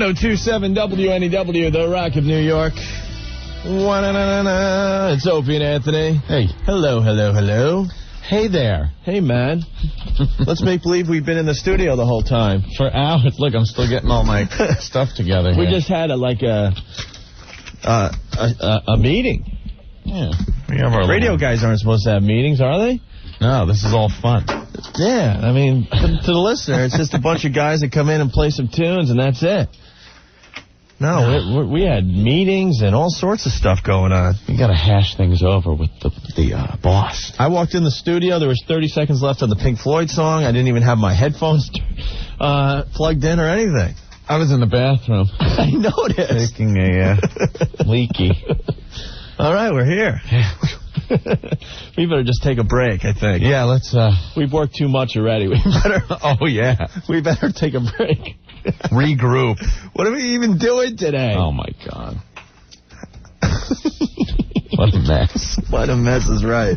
1027 WNEW, The Rock of New York. Wa-na-na-na-na. It's Opie and Anthony. Hey. Hello, hello, hello. Hey there. Hey, man. Let's make believe we've been in the studio the whole time. For hours. Look, I'm still getting all my stuff together We here. just had a, like a, uh, a, a, a meeting. Yeah. We have our Radio little- guys aren't supposed to have meetings, are they? No, this is all fun. Yeah, I mean, to, the listener, it's just a bunch of guys that come in and play some tunes, and that's it. No, we, we- had meetings and all sorts of stuff going on. We got to hash things over with the the uh, boss. I walked in the studio. There was 30 seconds left on the Pink Floyd song. I didn't even have my headphones uh, plugged in or anything. I was in the bathroom I noticed. taking a uh, leaky. All right, we're here. Yeah. we better just take a break, I think. Yeah, let's. uh We've worked too much already. We better. Oh yeah. We better take a break. Regroup. What are we even doing today? Oh my god. what a mess. What a mess is right.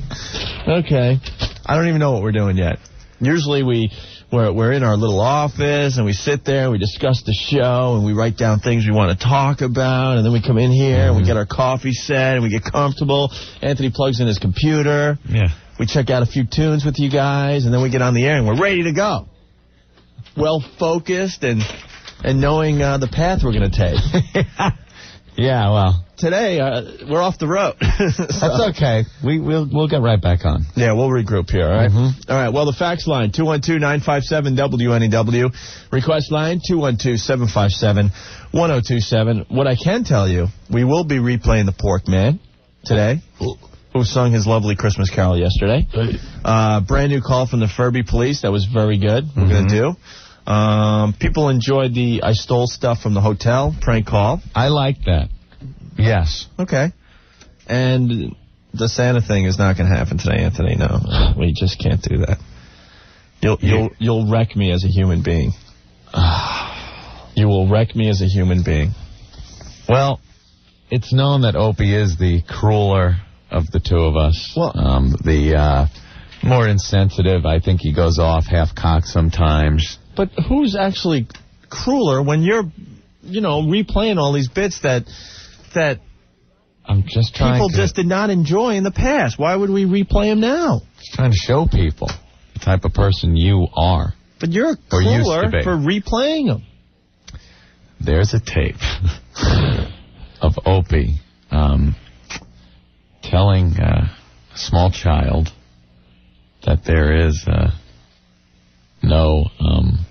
Okay. I don't even know what we're doing yet. Usually we we're, we're in our little office and we sit there and we discuss the show and we write down things we want to talk about and then we come in here and we get our coffee set and we get comfortable. Anthony plugs in his computer. Yeah. We check out a few tunes with you guys and then we get on the air and we're ready to go. Well focused and and knowing uh, the path we're going to take. Yeah. Well, Today uh, we're off the road. that's okay. We we'll we'll get right back on. Yeah, we'll regroup here, all right? Mhm. All right, well, the fax line, 212-957-WNEW. Request line, 212-757-1027. What I can tell you, we will be replaying The Pork Man today, who sung his lovely Christmas carol yesterday. Uh, brand new call from the Furby Police. That was very good. We're going to do. Um, people enjoyed the I stole stuff from the hotel prank call. I like that. Yes. Okay. And the Santa thing is not going to happen today, Anthony. No, we just can't do that. You'll you'll you'll wreck me as a human being. You will wreck me as a human being. Well, it's known that Opie is the crueler of the two of us. Well- um, the uh, more insensitive. I think he goes off half cocked sometimes. But who's actually crueler when you're, you know, replaying all these bits that that I'm just trying people to, just did not enjoy in the past? Why would we replay them now? trying to show people the type of person you are. But you're crueler for replaying them. There's a tape of Opie um, telling uh, a small child that there is uh, no um,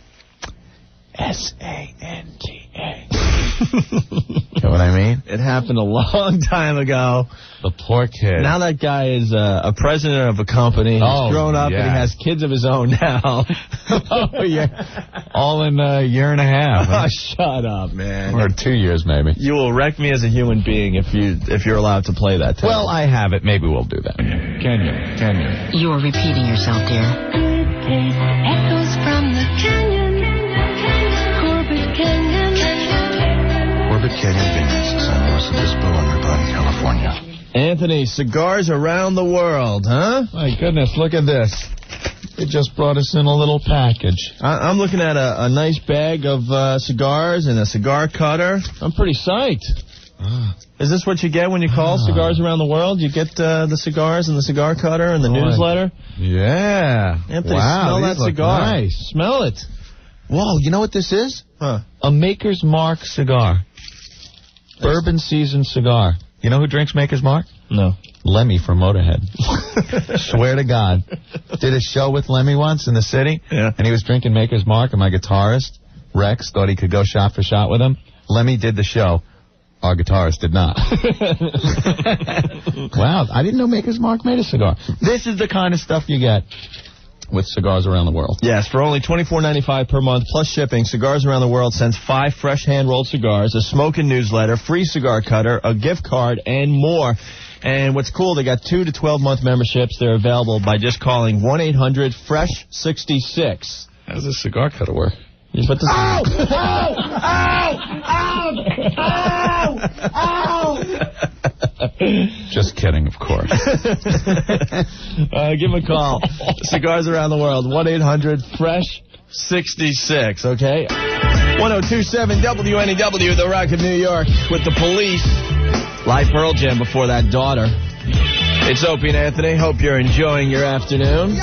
S A N T A. Know what I mean? It happened a long time ago. The poor kid. Now that guy is uh, a president of a company. He's Oh, grown up and he has kids of his own now. oh yeah, all in a year and a half, Oh, shut up, man. or two years maybe. You will wreck me as a human being if you if you're allowed to play that. tape. Well, I have it. Maybe we'll do that. Can you? Can you? You're repeating yourself, dear. Corbett Canyon Vineyards, San Luis Obispo, Underbody, California. Anthony, cigars around the world, huh? My goodness, look at this. It just brought us in a little package. I, I'm looking at a, a nice bag of uh, cigars and a cigar cutter. I'm pretty psyched. Is this what you get when you call cigars around the world? You get uh, the cigars and the cigar cutter and the Boy. newsletter. Yeah. Anthony, wow, smell that cigar. Nice. Smell it. Whoa, you know what this is? Huh. A Maker's Mark cigar. Bourbon seasoned cigar. You know who drinks Maker's Mark? No. Lemmy from Motorhead. Swear to God. Did a show with Lemmy once in the city. Yeah. And he was drinking Maker's Mark, and my guitarist, Rex, thought he could go shot for shot with him. Lemmy did the show. Our guitarist did not. wow, I didn't know Maker's Mark made a cigar. This is the kind of stuff you get with cigars around the world. Yes, for only $24.95 per month plus shipping, Cigars Around the World sends five fresh hand-rolled cigars, a smoking newsletter, free cigar cutter, a gift card, and more. And what's cool, they got two to 12-month memberships. They're available by just calling 1-800-FRESH-66. How does a cigar cutter work? You put this... Ow! Ow! Ow! Ow! Ow! Just kidding, of course. uh, give them a call. Cigars Around the World, 1-800-FRESH 66, okay? 1027 WNEW, The Rock of New York, with the police. Live Pearl Jam before that daughter. It's Opie and Anthony. Hope you're enjoying your afternoon.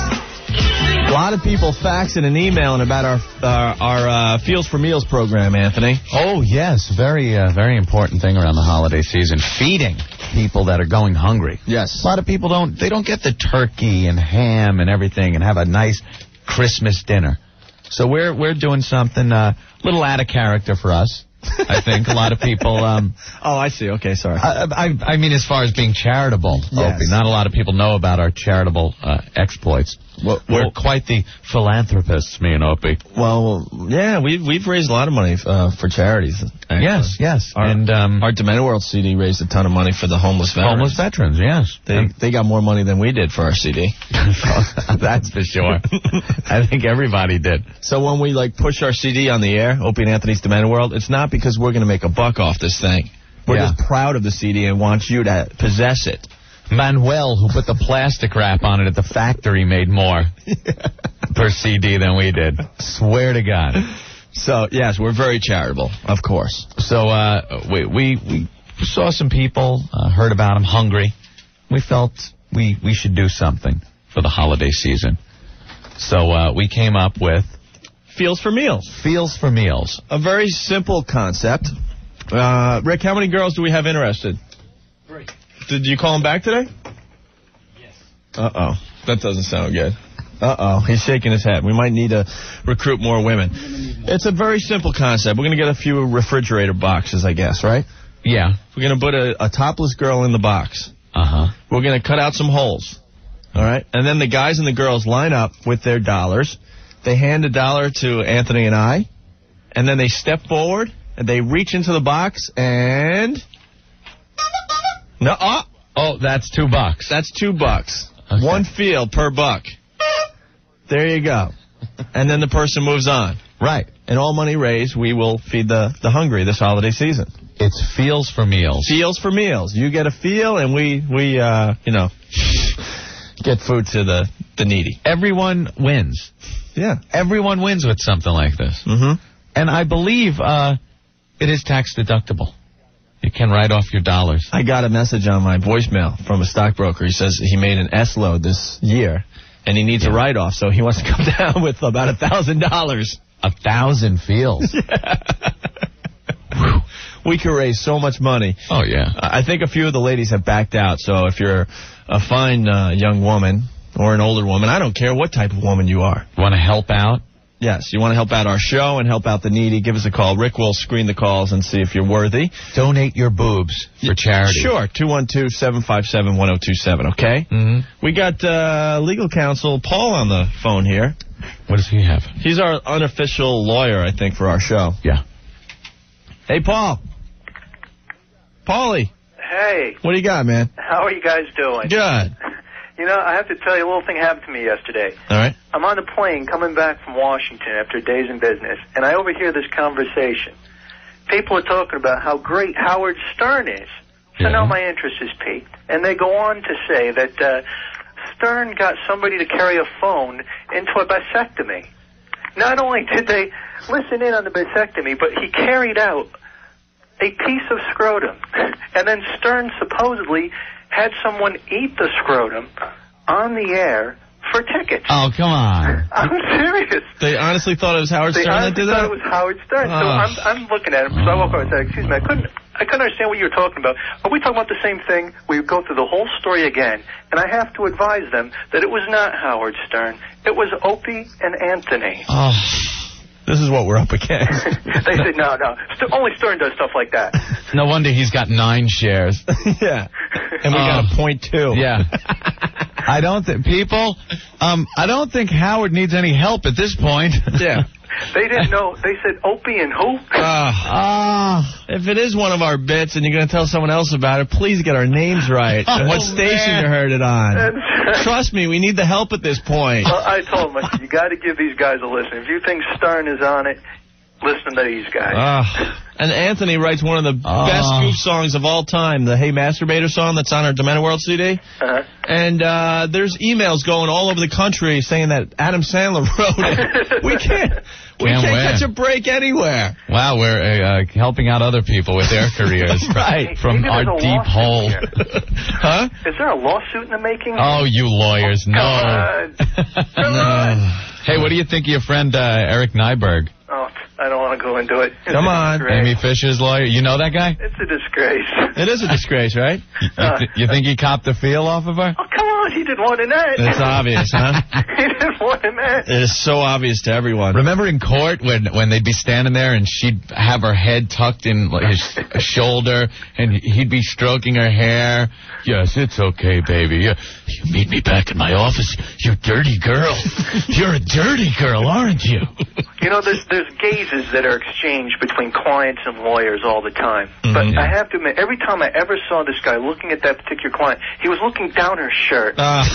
A lot of people faxing and emailing about our uh, our uh, Feels for Meals program, Anthony. Oh yes, very uh, very important thing around the holiday season. Feeding people that are going hungry. Yes. A lot of people don't they don't get the turkey and ham and everything and have a nice Christmas dinner. So we're we're doing something a little out of character for us. I think a lot of people. Um, Oh, I see. Okay, sorry. I, I, I mean, as far as being charitable, Yes. Opie, not a lot of people know about our charitable uh, exploits. Well, We're well- quite the philanthropists, me and Opie. Well, yeah, we've we've raised a lot of money uh, for charities. actually. Yes, yes, Our, and um, our Demented World CD raised a ton of money for the homeless veterans. homeless veterans. Yes, They they got more money than we did for our CD. That's for sure. I think everybody did. So when we like push our CD on the air, Opie and Anthony's Demented World, it's not because we're going to make a buck off this thing. We're Yeah. just proud of the CD and want you to possess it. Manuel, who put the plastic wrap on it at the factory, made more per CD than we did. Swear to God. So yes, we're very charitable, of course. So uh, we, we we saw some people, uh, heard about them, hungry. We felt we we should do something for the holiday season. So uh, we came up with Feels for meals. Feels for Meals. A very simple concept. Uh, Rick, how many girls do we have interested? Did you call him back today? Yes. Uh oh. That doesn't sound good. Uh oh. He's shaking his head. We might need to recruit more women. It's a very simple concept. We're going to get a few refrigerator boxes, I guess, right? Yeah. We're going to put a, a topless girl in the box. Uh huh. We're going to cut out some holes. All right? And then the guys and the girls line up with their dollars. They hand a dollar to Anthony and I. And then they step forward and they reach into the box and. No, oh, Oh, that's two bucks. that's two bucks. Okay. One field per buck. There you go. And then the person moves on. right. And all money raised, we will feed the, the hungry this holiday season. It's Feels for Meals. Feels for meals. You get a feel, and we we uh you know get food to the the needy. Everyone wins. Yeah. Everyone wins with something like this. Mm-hmm. And I believe uh, it is tax deductible. You can write off your dollars. I got a message on my voicemail from a stockbroker. He says he made an S load this year, and he needs a write off, so he wants to come down with about a thousand dollars. A thousand feels. We could raise so much money. oh yeah. I think a few of the ladies have backed out. So if you're a fine uh, young woman or an older woman, I don't care what type of woman you are. Want to help out? Yes, you want to help out our show and help out the needy, give us a call. Rick will screen the calls and see if you're worthy. Donate your boobs for charity. Sure, 212-757-1027, okay? hmm We got uh, legal counsel Paul on the phone here. What does he have? He's our unofficial lawyer, I think, for our show. Yeah. Hey, Paul. Paulie, Hey, what do you got, man? how are you guys doing? Good. You know, I have to tell you, a little thing happened to me yesterday. All right. I'm on the plane coming back from Washington after days in business, and I overhear this conversation. People are talking about how great Howard Stern is. So Yeah. now my interest is piqued. And they go on to say that uh, Stern got somebody to carry a phone into a vasectomy. Not only did they listen in on the vasectomy, but he carried out a piece of scrotum. And then Stern supposedly had someone eat the scrotum on the air for tickets. Oh come on. I'm serious. They honestly thought it was Howard They Stern that did that? They honestly thought it was Howard Stern. So Ah. I'm, I'm looking at him. So I walk up and say, "Excuse me, I couldn't, I couldn't understand what you were talking about. Are we talking about the same thing?" We go through the whole story again, and I have to advise them that it was not Howard Stern. It was Opie and Anthony. Oh, this is what we're up against. they said, "No, no, St- only Stern does stuff like that." No wonder he's got nine shares. yeah. And we got a point two. Yeah. I don't think people. Um, I don't think Howard needs any help at this point. Yeah. They didn't know. They said Opie and who? Ah. Ah. if it is one of our bits and you're going to tell someone else about it, please get our names right and what Oh, station man. you heard it on. Trust me, we need the help at this point. Well, I told him, I said, you got to give these guys a listen. If you think Stern is on it, listening to these guys. Ah. and Anthony writes one of the Ah. best goof songs of all time, the Hey Masturbator song that's on our Demented World CD. Uh-huh. And uh, there's emails going all over the country saying that Adam Sandler wrote it. we can't, we Can't can't catch a break anywhere. Wow, we're uh, helping out other people with their careers. Right. From Maybe our deep hole. Huh? Is there a lawsuit in the making? Oh, you lawyers, no. Come on. Hey, what do you think of your friend uh, Eric Naiburg? Oh, I don't want to go into it. It's Come on. Amy Fisher's lawyer. You know that guy? It's a disgrace. It is a disgrace, right? You, uh, you, th- you think he copped the feel off of her? Oh, come on. He did more than that. It's obvious, huh? he did more than that. It is so obvious to everyone. Remember in court when when they'd be standing there and she'd have her head tucked in his shoulder and he'd be stroking her hair. Yes, it's okay, baby. You, you meet me back in my office. You dirty girl. You're a dirty girl, aren't you? You know, there's there's gazes that are exchanged between clients and lawyers all the time. But Mhm. I have to admit, every time I ever saw this guy looking at that particular client, he was looking down her shirt. Ah.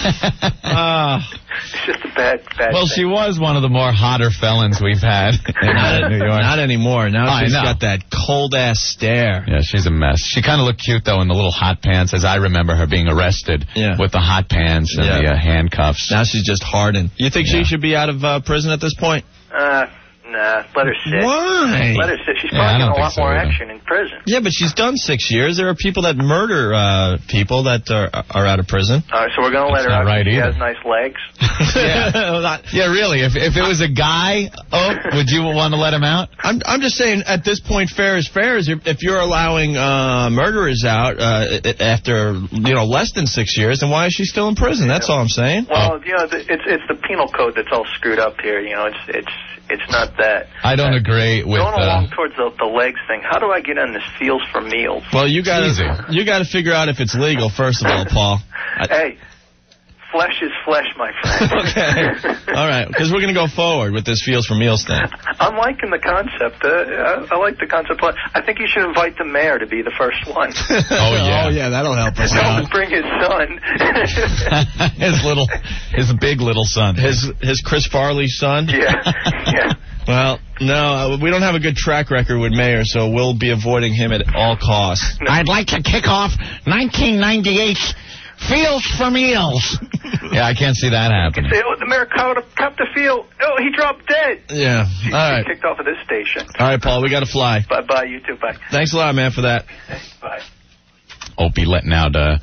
Ah. It's just a bad, bad. well, thing. she was one of the more hotter felons we've had in uh, New York. Not anymore. Now I she's know. got that cold ass stare. Yeah, she's a mess. She kind of looked cute though in the little hot pants, as I remember her being arrested Yeah. with the hot pants and Yeah. the uh, handcuffs. Now she's just hardened. You think Yeah. she should be out of uh, prison at this point? Uh, nah, let her sit. Why? Let her sit. She's probably don't getting a lot so more either. action in prison. Yeah, but she's done six years. There are people that murder uh, people that are, are out of prison. All right, so we're gonna let her out. right she either. has nice legs. Not- Yeah, really. If if it was a guy, oh, would you want to let him out? I'm I'm just saying at this point, fair is fair. Is if you're allowing uh, murderers out uh, after you know less than six years, then why is she still in prison? That's all I'm saying. Well, you know, the, it's it's the penal code that's all screwed up here. You know, it's it's it's not that. I don't Uh, agree with. Going Uh, along towards the, the legs thing, how do I get on this feels for meals? Well, you got to you got to figure out if it's legal first of all, Paul. I- Hey, flesh is flesh, my friend. okay. All right, because we're going to go forward with this feels for meals thing. I'm liking the concept. Uh, I, I like the concept. I think you should invite the mayor to be the first one. Oh, yeah. oh yeah, that'll help us out. bring his son. his little, his big little son. His his Chris Farley son. yeah, yeah. Well, no, uh, we don't have a good track record with Mayor, so we'll be avoiding him at all costs. I'd like to kick off 1998 Feels for Meals. yeah, I can't see that happening. Say, oh, the mayor caught, caught the field. Oh, he dropped dead. Yeah. All right. Kicked off of this station. All right, Paul, we got to fly. Bye bye, you too. Bye. Thanks a lot, man, for that. Bye. Opie letting out uh,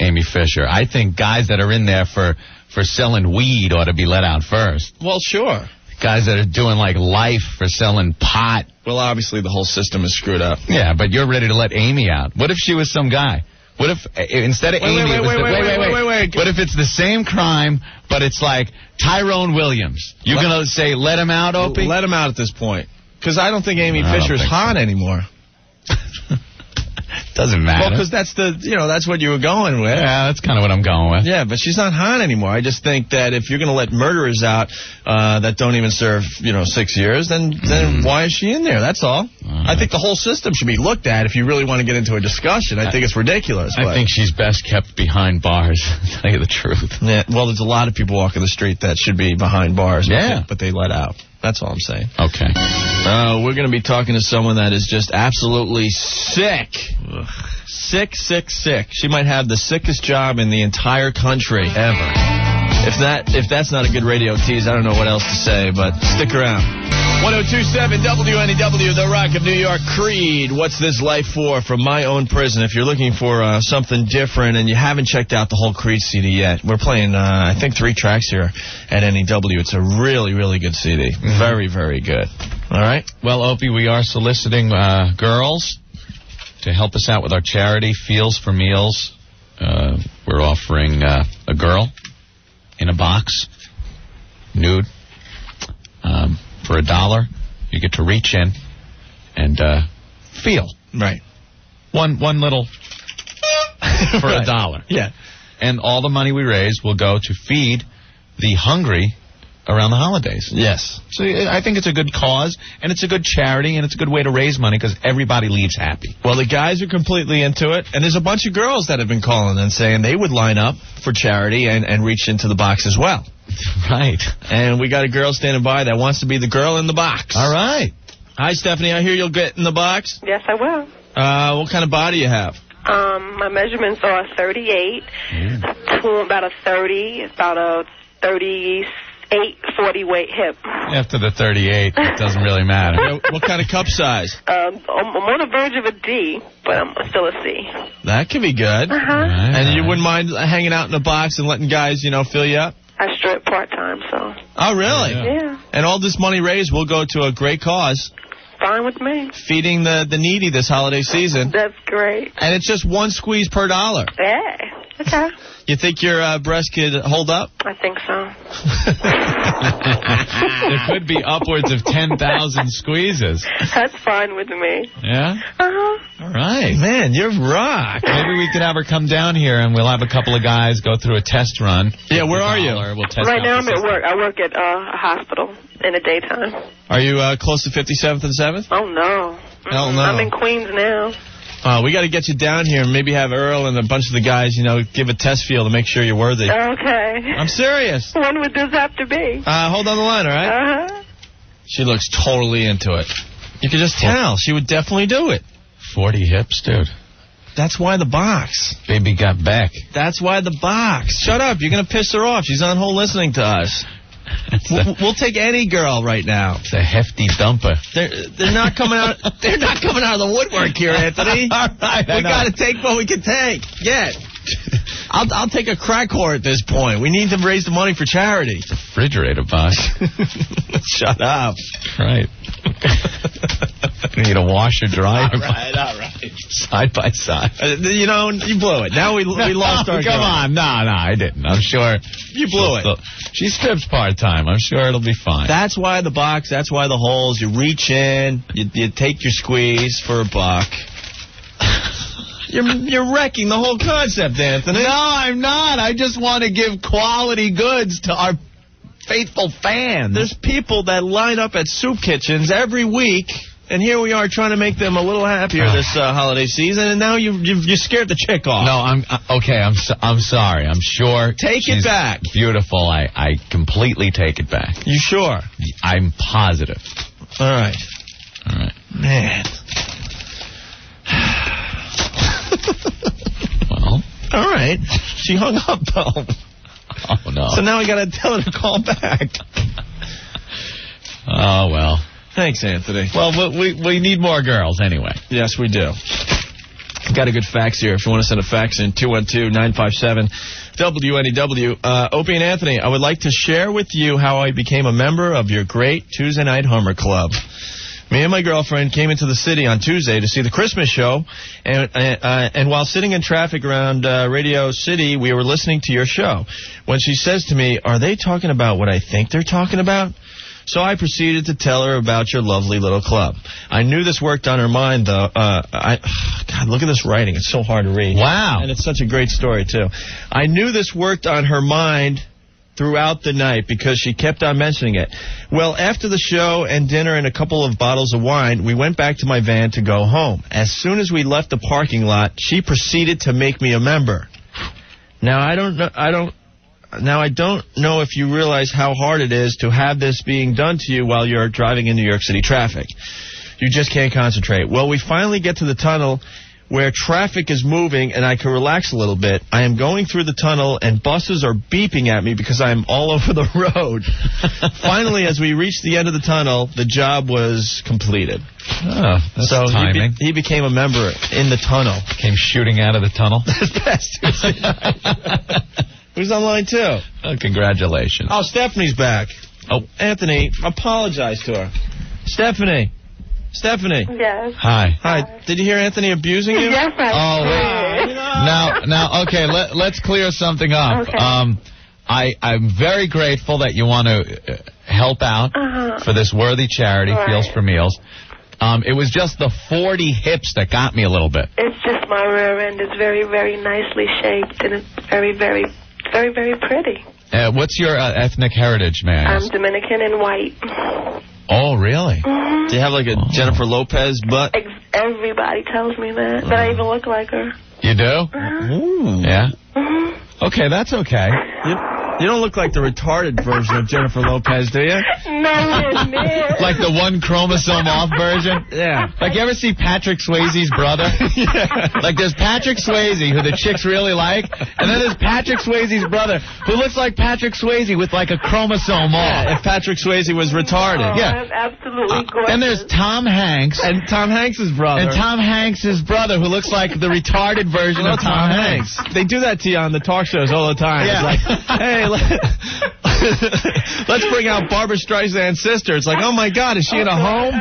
Amy Fisher. I think guys that are in there for for selling weed ought to be let out first. Well, sure. Guys that are doing like life for selling pot. Well, obviously the whole system is screwed up. Yeah, but you're ready to let Amy out. What if she was some guy? What if uh, instead of Wait, Amy, wait, wait, the, wait, wait, wait, wait, wait. What if it's the same crime, but it's like Tyrone Williams? You're Let- gonna say let him out, Opie? Let him out at this point. Because I don't think Amy don't Fisher's think so. hot anymore. Doesn't matter. Well, because that's the, you know, that's what you were going with. yeah, that's kind of what I'm going with. Yeah, but she's not hot anymore. I just think that if you're going to let murderers out uh, that don't even serve, you know, six years, then then why is she in there? That's all. I think the whole system should be looked at if you really want to get into a discussion. I think it's ridiculous. I but- think she's best kept behind bars. to tell you the truth. Yeah, well, there's a lot of people walking the street that should be behind bars. but Yeah. they- but they let out. That's all I'm saying. Okay. Uh, we're going to be talking to someone that is just absolutely sick. Sick, sick, sick. She might have the sickest job in the entire country ever. If that if that's not a good radio tease, I don't know what else to say, but stick around. 1027 WNEW, The Rock of New York, Creed. What's this life for? From my own prison. If you're looking for uh, something different and you haven't checked out the whole Creed CD yet, we're playing, uh, I think, three tracks here at NEW. It's a really, really good CD. Very, very good. All right. Well, Opie, we are soliciting uh, girls to help us out with our charity, Feels for Meals. Uh, we're offering uh, a girl in a box, nude, for a dollar. You get to reach in and uh, feel Right. one one little for a dollar. Yeah. And all the money we raise will go to feed the hungry around the holidays. Yes. So I think it's a good cause, and it's a good charity, and it's a good way to raise money because everybody leaves happy. Well, the guys are completely into it, and there's a bunch of girls that have been calling and saying they would line up for charity and, and reach into the box as well. Right. And we got a girl standing by that wants to be the girl in the box. All right. Hi, Stephanie. I hear you'll get in the box. Yes, I will. Uh, what kind of body you have? Um, my measurements are 38, to about a 30, about a 38, 40 weight hip. After the 38, it doesn't really matter. Yeah, what kind of cup size? Um, I'm I'm on the verge of a D, but I'm still a C. That could be good. Uh-huh. And you wouldn't mind hanging out in a box and letting guys, you know, fill you up? I strip part-time, so, Oh, really? yeah, And all this money raised will go to a great cause, fine with me. feeding the, the needy this holiday season. That's great. And it's just one squeeze per dollar. Yeah, okay. You think your uh, breast could hold up? I think so. there could be upwards of 10,000 squeezes. That's fine with me. Yeah? Uh-huh. All right. Man, you're rock. Maybe we could have her come down here and we'll have a couple of guys go through a test run. Yeah, where are you? We'll test Right now I'm at work. I work at uh, a hospital in the daytime. Are you uh, close to 57th and 7th? Oh, no. Hell no. I'm in Queens now. Uh, we got to get you down here and maybe have Earl and a bunch of the guys, you know, give a test feel to make sure you're worthy. Okay. I'm serious. When would this have to be? Uh, hold on the line, all right? Uh-huh. She looks totally into it. You could just tell. She would definitely do it. 40 hips, dude. That's why the box. Baby got back. That's why the box. Shut up. You're going to piss her off. She's on hold listening to us. It's We'll, we'll take any girl right now. it's a hefty dumper. They're they're not coming out. They're not coming out of the woodwork here, Anthony. All right, we got to take what we can take. Get. I'll I'll take a crack whore at this point. We need to raise the money for charity. Refrigerator box. Shut up. right. We need a washer dryer All right, all right. side by side. Uh, you know, you blew it. Now we we lost our. Come girl. on. No, no, I didn't. I'm sure. You blew it. She strips part time. I'm sure it'll be fine. That's why the box. That's why the holes. You reach in. You, you take your squeeze for a buck. You're you're wrecking the whole concept, Anthony. no, I'm not. I just want to give quality goods to our faithful fans. There's people that line up at soup kitchens every week, and here we are trying to make them a little happier Oh. this uh, holiday season, and now you you you scared the chick off. No, I'm uh, okay. I'm so, I'm sorry. I'm sure. Take it back. Beautiful. I I completely take it back. You sure? I'm positive. All right, All right. man. Well. All right. She hung up though. Oh no. So now we got to tell her to call back. oh well. Thanks, Anthony. Well, we we, we need more girls anyway. Yes, we do. Got a good fax here. If you want to send a fax in, 212-957 WNEW. Uh, Opie and Anthony, I would like to share with you how I became a member of your great Tuesday Night Hummer Club. Me and my girlfriend came into the city on Tuesday to see the Christmas show, and uh, and while sitting in traffic around uh, Radio City, we were listening to your show. When she says to me, "Are they talking about what I think they're talking about?" So I proceeded to tell her about your lovely little club. I knew this worked on her mind, though. Uh, I, God, look at this writing; it's so hard to read. Wow. And it's such a great story too. I knew this worked on her mind throughout the night because she kept on mentioning it. Well, after the show and dinner and a couple of bottles of wine, we went back to my van to go home. As soon as we left the parking lot, she proceeded to make me a member. Now I don't know. I don't. Now I don't know if you realize how hard it is to have this being done to you while you're driving in New York City traffic. You just can't concentrate. Well, we finally get to the tunnel where traffic is moving and I can relax a little bit. I am going through the tunnel and buses are beeping at me because I'm all over the road. finally, as we reached the end of the tunnel, the job was completed. Oh, that's so he, timing. be- he became a member in the tunnel. Came shooting out of the tunnel. Best Tuesday night. Who's on line two? Oh, congratulations. Oh, Stephanie's back. Oh. Anthony, apologize to her. Stephanie. Stephanie. Yes. Hi. Hi. Did you hear Anthony abusing you? Yes, I Oh, did. wait. Now, now, okay. Let, let's clear something up. Okay. Um, I, I'm very grateful that you want to uh, help out Uh-huh. for this worthy charity, Right. Feels for Meals. Um, it was just the 40 hips that got me a little bit. It's just my rear end is very, very nicely shaped, and it's very, very, very, very pretty. Uh, what's your uh, ethnic heritage, man? I'm Dominican and white. oh, really? hmm Do you have like a Jennifer Lopez butt? Ex- everybody tells me that. That I even look like her. You do? Uh-huh. Ooh. Yeah. hmm Okay, that's okay. Yep. You don't look like the retarded version of Jennifer Lopez, do you? Nowhere near. Like the one chromosome off version? Yeah. Like you ever see Patrick Swayze's brother? Yeah. Like there's Patrick Swayze, who the chicks really like, and then there's Patrick Swayze's brother, who looks like Patrick Swayze with like a chromosome off. Yeah, off. if Patrick Swayze was retarded. Oh, Yeah. Absolutely uh, gorgeous. And there's Tom Hanks. And Tom Hanks' brother. And Tom Hanks' brother, who looks like the retarded version You know of Tom, Hanks. They do that to you on the talk shows all the time. Yeah. It's like, hey, let, us bring out Barbra Streisand's sister. It's like, oh my God, is she in a home?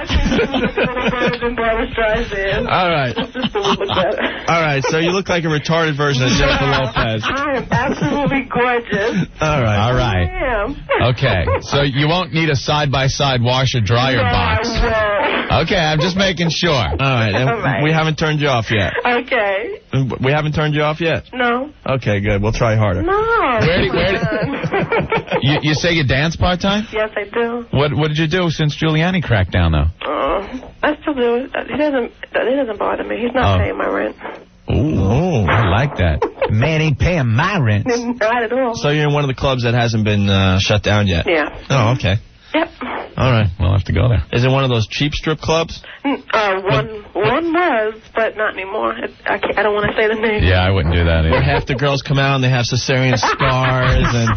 Barbra Streisand. all right. My sister would look better. All right, so you look like a retarded version of Jennifer Lopez. I am absolutely gorgeous. All right. All I am. Okay, so you won't need a side-by-side washer dryer No, box. I Okay, I'm just making sure. All right, All right. we haven't turned you off yet. Okay. We haven't turned you off yet. No. Okay, good. We'll try harder. No. Where do- where do- do- You, you say you dance part-time? yes, I do. What What did you do since Giuliani cracked down, though? Uh, I still do. it. He doesn't. It doesn't bother me. He's not Oh. paying my rent. Ooh, I like that. Man ain't paying my rent. Not at all. So you're in one of the clubs that hasn't been uh, shut down yet. yeah. Oh, okay. Yep. All right. We'll have to go there. Is it one of those cheap strip clubs? Mm, Uh, one one was, but not anymore. I, I, I don't want to say the name. Yeah, I wouldn't do that Where either. half the girls come out and they have cesarean scars and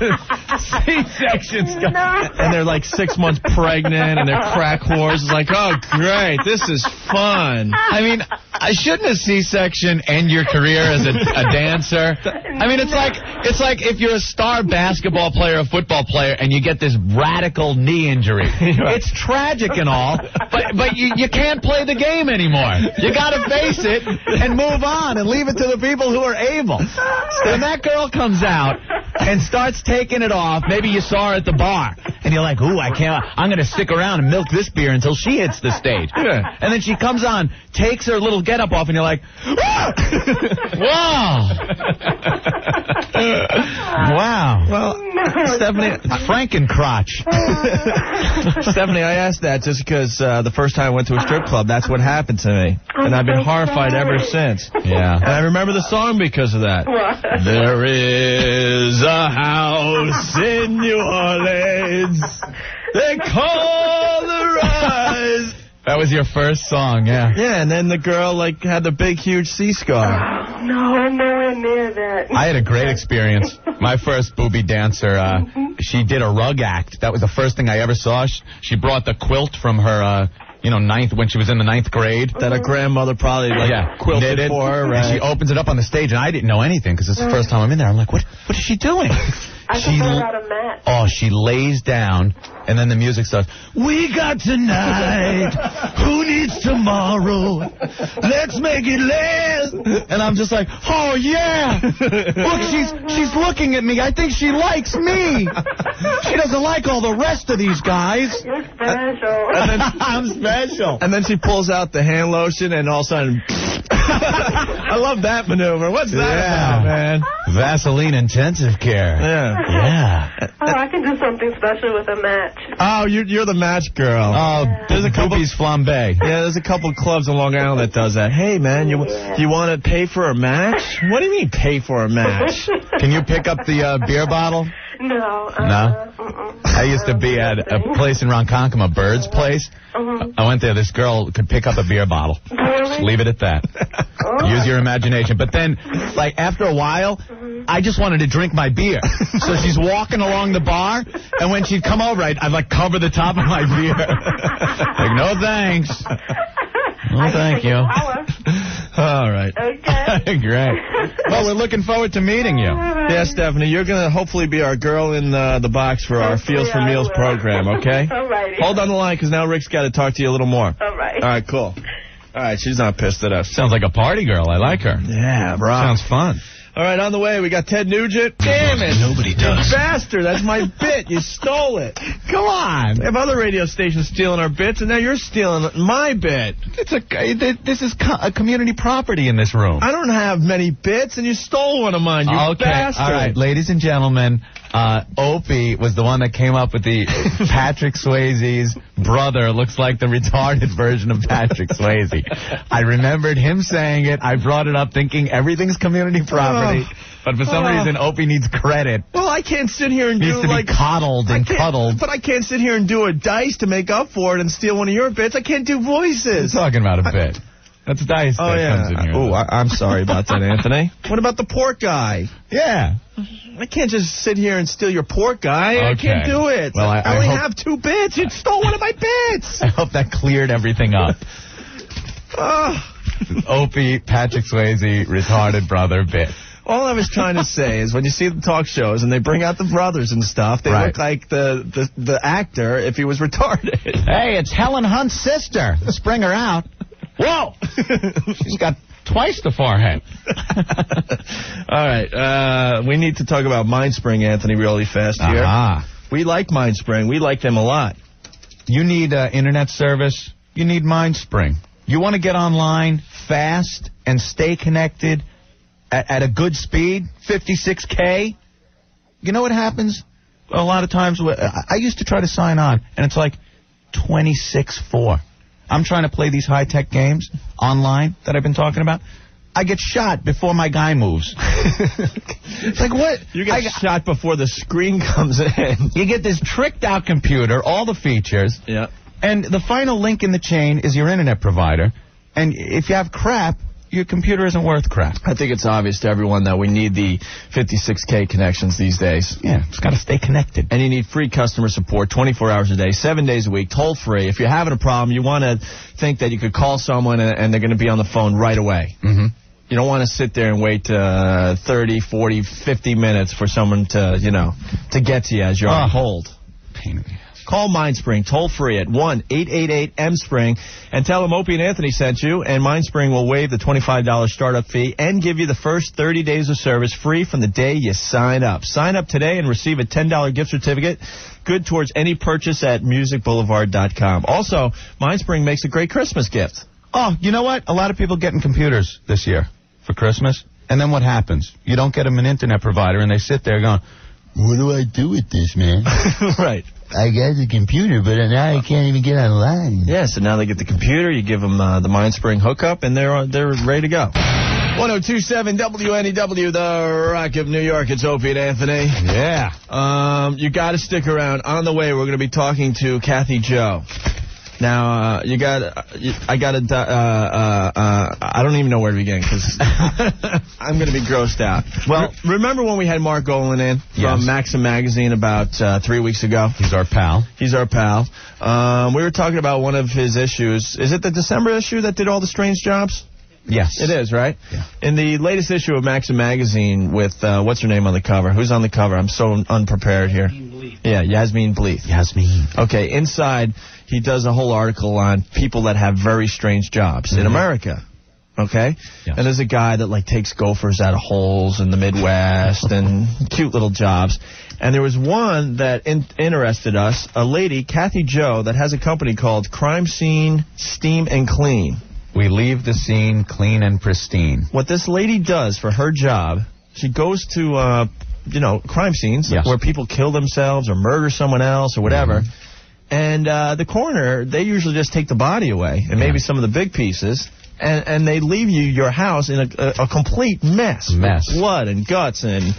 C-section No. and they're like six months pregnant and they're crack whores. It's like, oh great, this is fun. I mean, I shouldn't a C-section end your career as a, a dancer. I mean, it's like it's like if you're a star basketball player, a football player, and you get this radical knee injury. It's tragic and all, but but you, you can't play the game anymore. You got to face it and move on and leave it to the people who are able. When that girl comes out and starts taking it off, maybe you saw her at the bar, and you're like, "Ooh, I can't. I'm going to stick around and milk this beer until she hits the stage." And then she comes on, takes her little getup off, and you're like, "Ah!" "Wow, wow." Well, Stephanie, Frankencrotch. Stephanie, I asked that just because uh, the first time I went to a strip club, that's what happened to me, and I've been horrified ever since. Yeah. And I remember the song because of that. What? There is a house in New Orleans. They call the rise. That was your first song, yeah. Yeah, and then the girl like had the big, huge C scar. No, I'm nowhere near that. I had a great experience. My first booby dancer, uh, she did a rug act. That was the first thing I ever saw. She, she brought the quilt from her, uh, you know, ninth when she was in the ninth grade. That her grandmother probably like yeah, quilted knitted, for her. and she opens it up on the stage, and I didn't know anything because it's the first time I'm in there. I'm like, what? What is she doing? I she, prefer out a mat. oh, she lays down, and then the music starts. We got tonight. Who needs tomorrow? Let's make it last. And I'm just like, oh yeah. Look, she's she's looking at me. I think she likes me. She doesn't like all the rest of these guys. You're special. And then- I'm special. And then she pulls out the hand lotion, and all of a sudden, I love that maneuver. What's that Yeah. about, man? Vaseline intensive care. Yeah. Yeah. oh, I can do something special with a match. Oh, you're, you're the match girl. Oh, there's a Boobies flambe. Yeah, there's a couple clubs in Long Island that does that. Hey, man, you you want to pay for a match? What do you mean pay for a match? Can you pick up the uh, beer bottle? No. Uh, No? Mm-mm. I used to be at a place in Ronkonkoma, Bird's Place. Mhm. I went there. This girl could pick up a beer bottle. Really? Leave it at that. Use your imagination. But then, like, after a while, I just wanted to drink my beer. So she's walking along the bar, and when she'd come over, I'd, I'd like, cover the top of my beer. like, no thanks. No, I thank you. Shower. All right. Okay. Great. Well, we're looking forward to meeting you. Yeah, Stephanie, you're going to hopefully be our girl in uh, the box for our Hopefully Feels for I Meals will. program, okay? All righty. Hold on the line because now Rick's got to talk to you a little more. All right. All right, cool. All right, she's not pissed at us. Sounds like a party girl. I like her. Yeah, bro. Sounds fun. All right, on the way, we got Ted Nugent. Damn it. Nobody You does. bastard, that's my bit. You stole it. Come on. We have other radio stations stealing our bits, and now you're stealing my bit. It's a uh, this is a community property in this room. I don't have many bits, and you stole one of mine, you okay. bastard. All right, ladies and gentlemen, uh, Opie was the one that came up with the Patrick Swayze's brother looks like the retarded version of Patrick Swayze. I remembered him saying it. I brought it up thinking everything's community property. Oh. But for some Oh. reason, Opie needs credit. Well, I can't sit here and Needs do to be like coddled and cuddled. But I can't sit here and do a dice to make up for it and steal one of your bits. I can't do voices. We're talking about a bit. That's Dice Oh that yeah. comes in here. Oh, I, I'm sorry about that, Anthony. What about the pork guy? yeah. I can't just sit here and steal your pork guy. I can't do it. Well, I- I only hope- have two bits. You stole one of my bits. I hope that cleared everything up. Ah. Opie, Patrick Swayze, retarded brother bit. All I was trying to say is when you see the talk shows and they bring out the brothers and stuff, they Right. look like the, the, the actor if he was retarded. Hey, it's Helen Hunt's sister. Let's bring her out. Whoa! She's got twice the forehead. All right, uh, we need to talk about MindSpring, Anthony, really fast here. Ah. We like MindSpring. We like them a lot. You need uh, internet service. You need MindSpring. You want to get online fast and stay connected at, at a good speed, 56K. You know what happens? A lot of times, I used to try to sign on, and it's like 26.4. I'm trying to play these high-tech games online that I've been talking about. I get shot before my guy moves. it's like what? You get I shot before the screen comes in. you get this tricked out computer, all the features, Yeah. and the final link in the chain is your internet provider. And if you have crap, your computer isn't worth crap. I think it's obvious to everyone that we need the 56K connections these days. Yeah, it's got to stay connected. And you need free customer support 24 hours a day, seven days a week, toll free. If you're having a problem, you want to think that you could call someone and, they're going to be on the phone right away. Mm-hmm. You don't want to sit there and wait uh, 30, 40, 50 minutes for someone to, you know, to get to you as you're on Oh. hold. Pain in the ass. Call MindSpring toll free at 1 888 M Spring and tell them Opie and Anthony sent you, and MindSpring will waive the $25 startup fee and give you the first 30 days of service free from the day you sign up. Sign up today and receive a $10 gift certificate, good towards any purchase at musicboulevard.com. Also, MindSpring makes a great Christmas gift. Oh, you know what? A lot of people getting computers this year for Christmas. And then what happens? You don't get them an internet provider, and they sit there going, What do I do with this, man? right. I got the computer, but now I can't even get online. Yeah, so now they get the computer, you give them uh, the MindSpring hookup, and they're they're ready to go. 1027 WNEW, the Rock of New York. It's Opie and Anthony. yeah. Um, you got to stick around. On the way, we're going to be talking to Kathy Joe. Now, uh, you got, uh, I got to, uh, uh, uh, I don't even know where to begin because I'm going to be grossed out. Well- Re- remember when we had Mark Golin in from Yes. Maxim Magazine about uh, three weeks ago? He's our pal. He's our pal. Um, we were talking about one of his issues. Is it the December issue that did all the strange jobs? Yes. It is, right? Yeah. In the latest issue of Maxim Magazine with, uh, what's her name on the cover? Who's on the cover? I'm so unprepared here. Yeah, Yasmine Bleeth. Yasmine. Okay, inside, he does a whole article on people that have very strange jobs in America. Okay? Yes. And there's a guy that, like, takes gophers out of holes in the Midwest and cute little jobs. And there was one that in- interested us, a lady, Kathy Joe, that has a company called Crime Scene Steam and Clean. We leave the scene clean and pristine. what this lady does for her job, she goes to, uh, you know, crime scenes Yes. where people kill themselves or murder someone else or whatever. And uh, the coroner, they usually just take the body away and maybe some of the big pieces. And, and they leave you your house in a, a, a complete mess. Mess. blood and guts and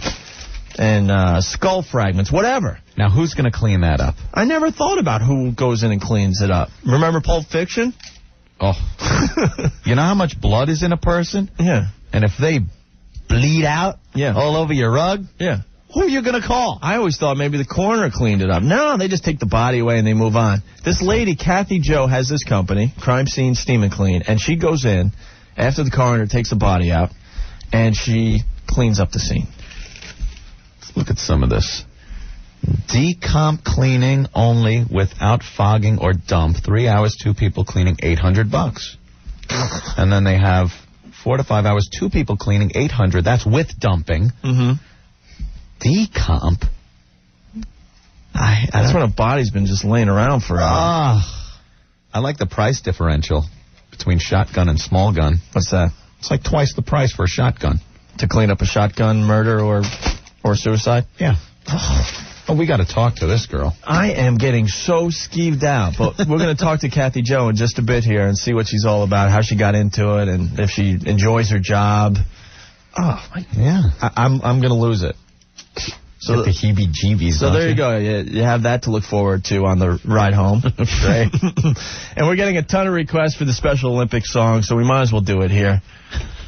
and uh, skull fragments, whatever. Now, who's going to clean that up? I never thought about who goes in and cleans it up. Remember Pulp Fiction? Oh. you know how much blood is in a person? yeah, And if they bleed out Yeah. all over your rug, yeah. who are you going to call? I always thought maybe the coroner cleaned it up. No, they just take the body away and they move on. This lady, Kathy Joe, has this company, Crime Scene Steam and Clean, and she goes in after the coroner takes the body out and she cleans up the scene. Look at some of this. Decomp cleaning only without fogging or dump. Three hours, two people cleaning, 800 bucks. and then they have four to five hours, two people cleaning, 800. That's with dumping. Mm-hmm. Decomp? I, I That's when a body's been just laying around for. Uh, Ah, I like the price differential between shotgun and small gun. what's that? It's like twice the price for a shotgun. To clean up a shotgun murder or or suicide? Yeah. Oh, Oh, we got to talk to this girl. I am getting so skeeved out, but we're going to talk to Kathy Joe in just a bit here and see what she's all about, how she got into it, and if she enjoys her job. Oh, my, Yeah. I, I'm I'm going to lose it. So the heebie-jeebies. So there you go. You, you have that to look forward to on the ride home. Great. and we're getting a ton of requests for the Special Olympics song, so we might as well do it here.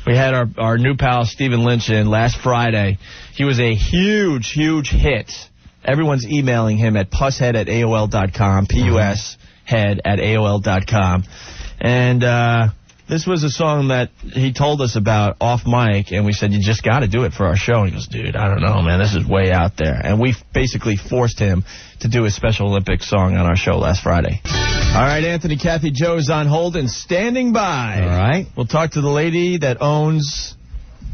We had our, our new pal Stephen Lynch in last Friday. He was a huge, huge hit. Everyone's emailing him at pushead at AOL.com, P-U-S head at AOL.com. And uh, this was a song that he told us about off mic, and we said, you just got to do it for our show. And he goes, dude, I don't know, man, this is way out there. And we basically forced him to do a Special Olympics song on our show last Friday. All right, Anthony, Kathy Joe's on hold and standing by. All right. We'll talk to the lady that owns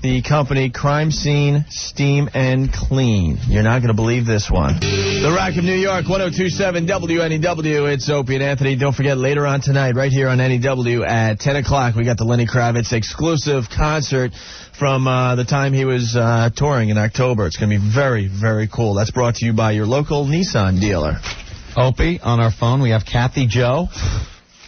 the company Crime Scene Steam and Clean. You're not going to believe this one. The Rock of New York, 1027 WNEW. It's Opie and Anthony. Don't forget, later on tonight, right here on NEW at 10 o'clock, we got the Lenny Kravitz exclusive concert from uh, the time he was uh, touring in October. It's going to be very, very cool. That's brought to you by your local Nissan dealer. Opie, on our phone, we have Kathy Joe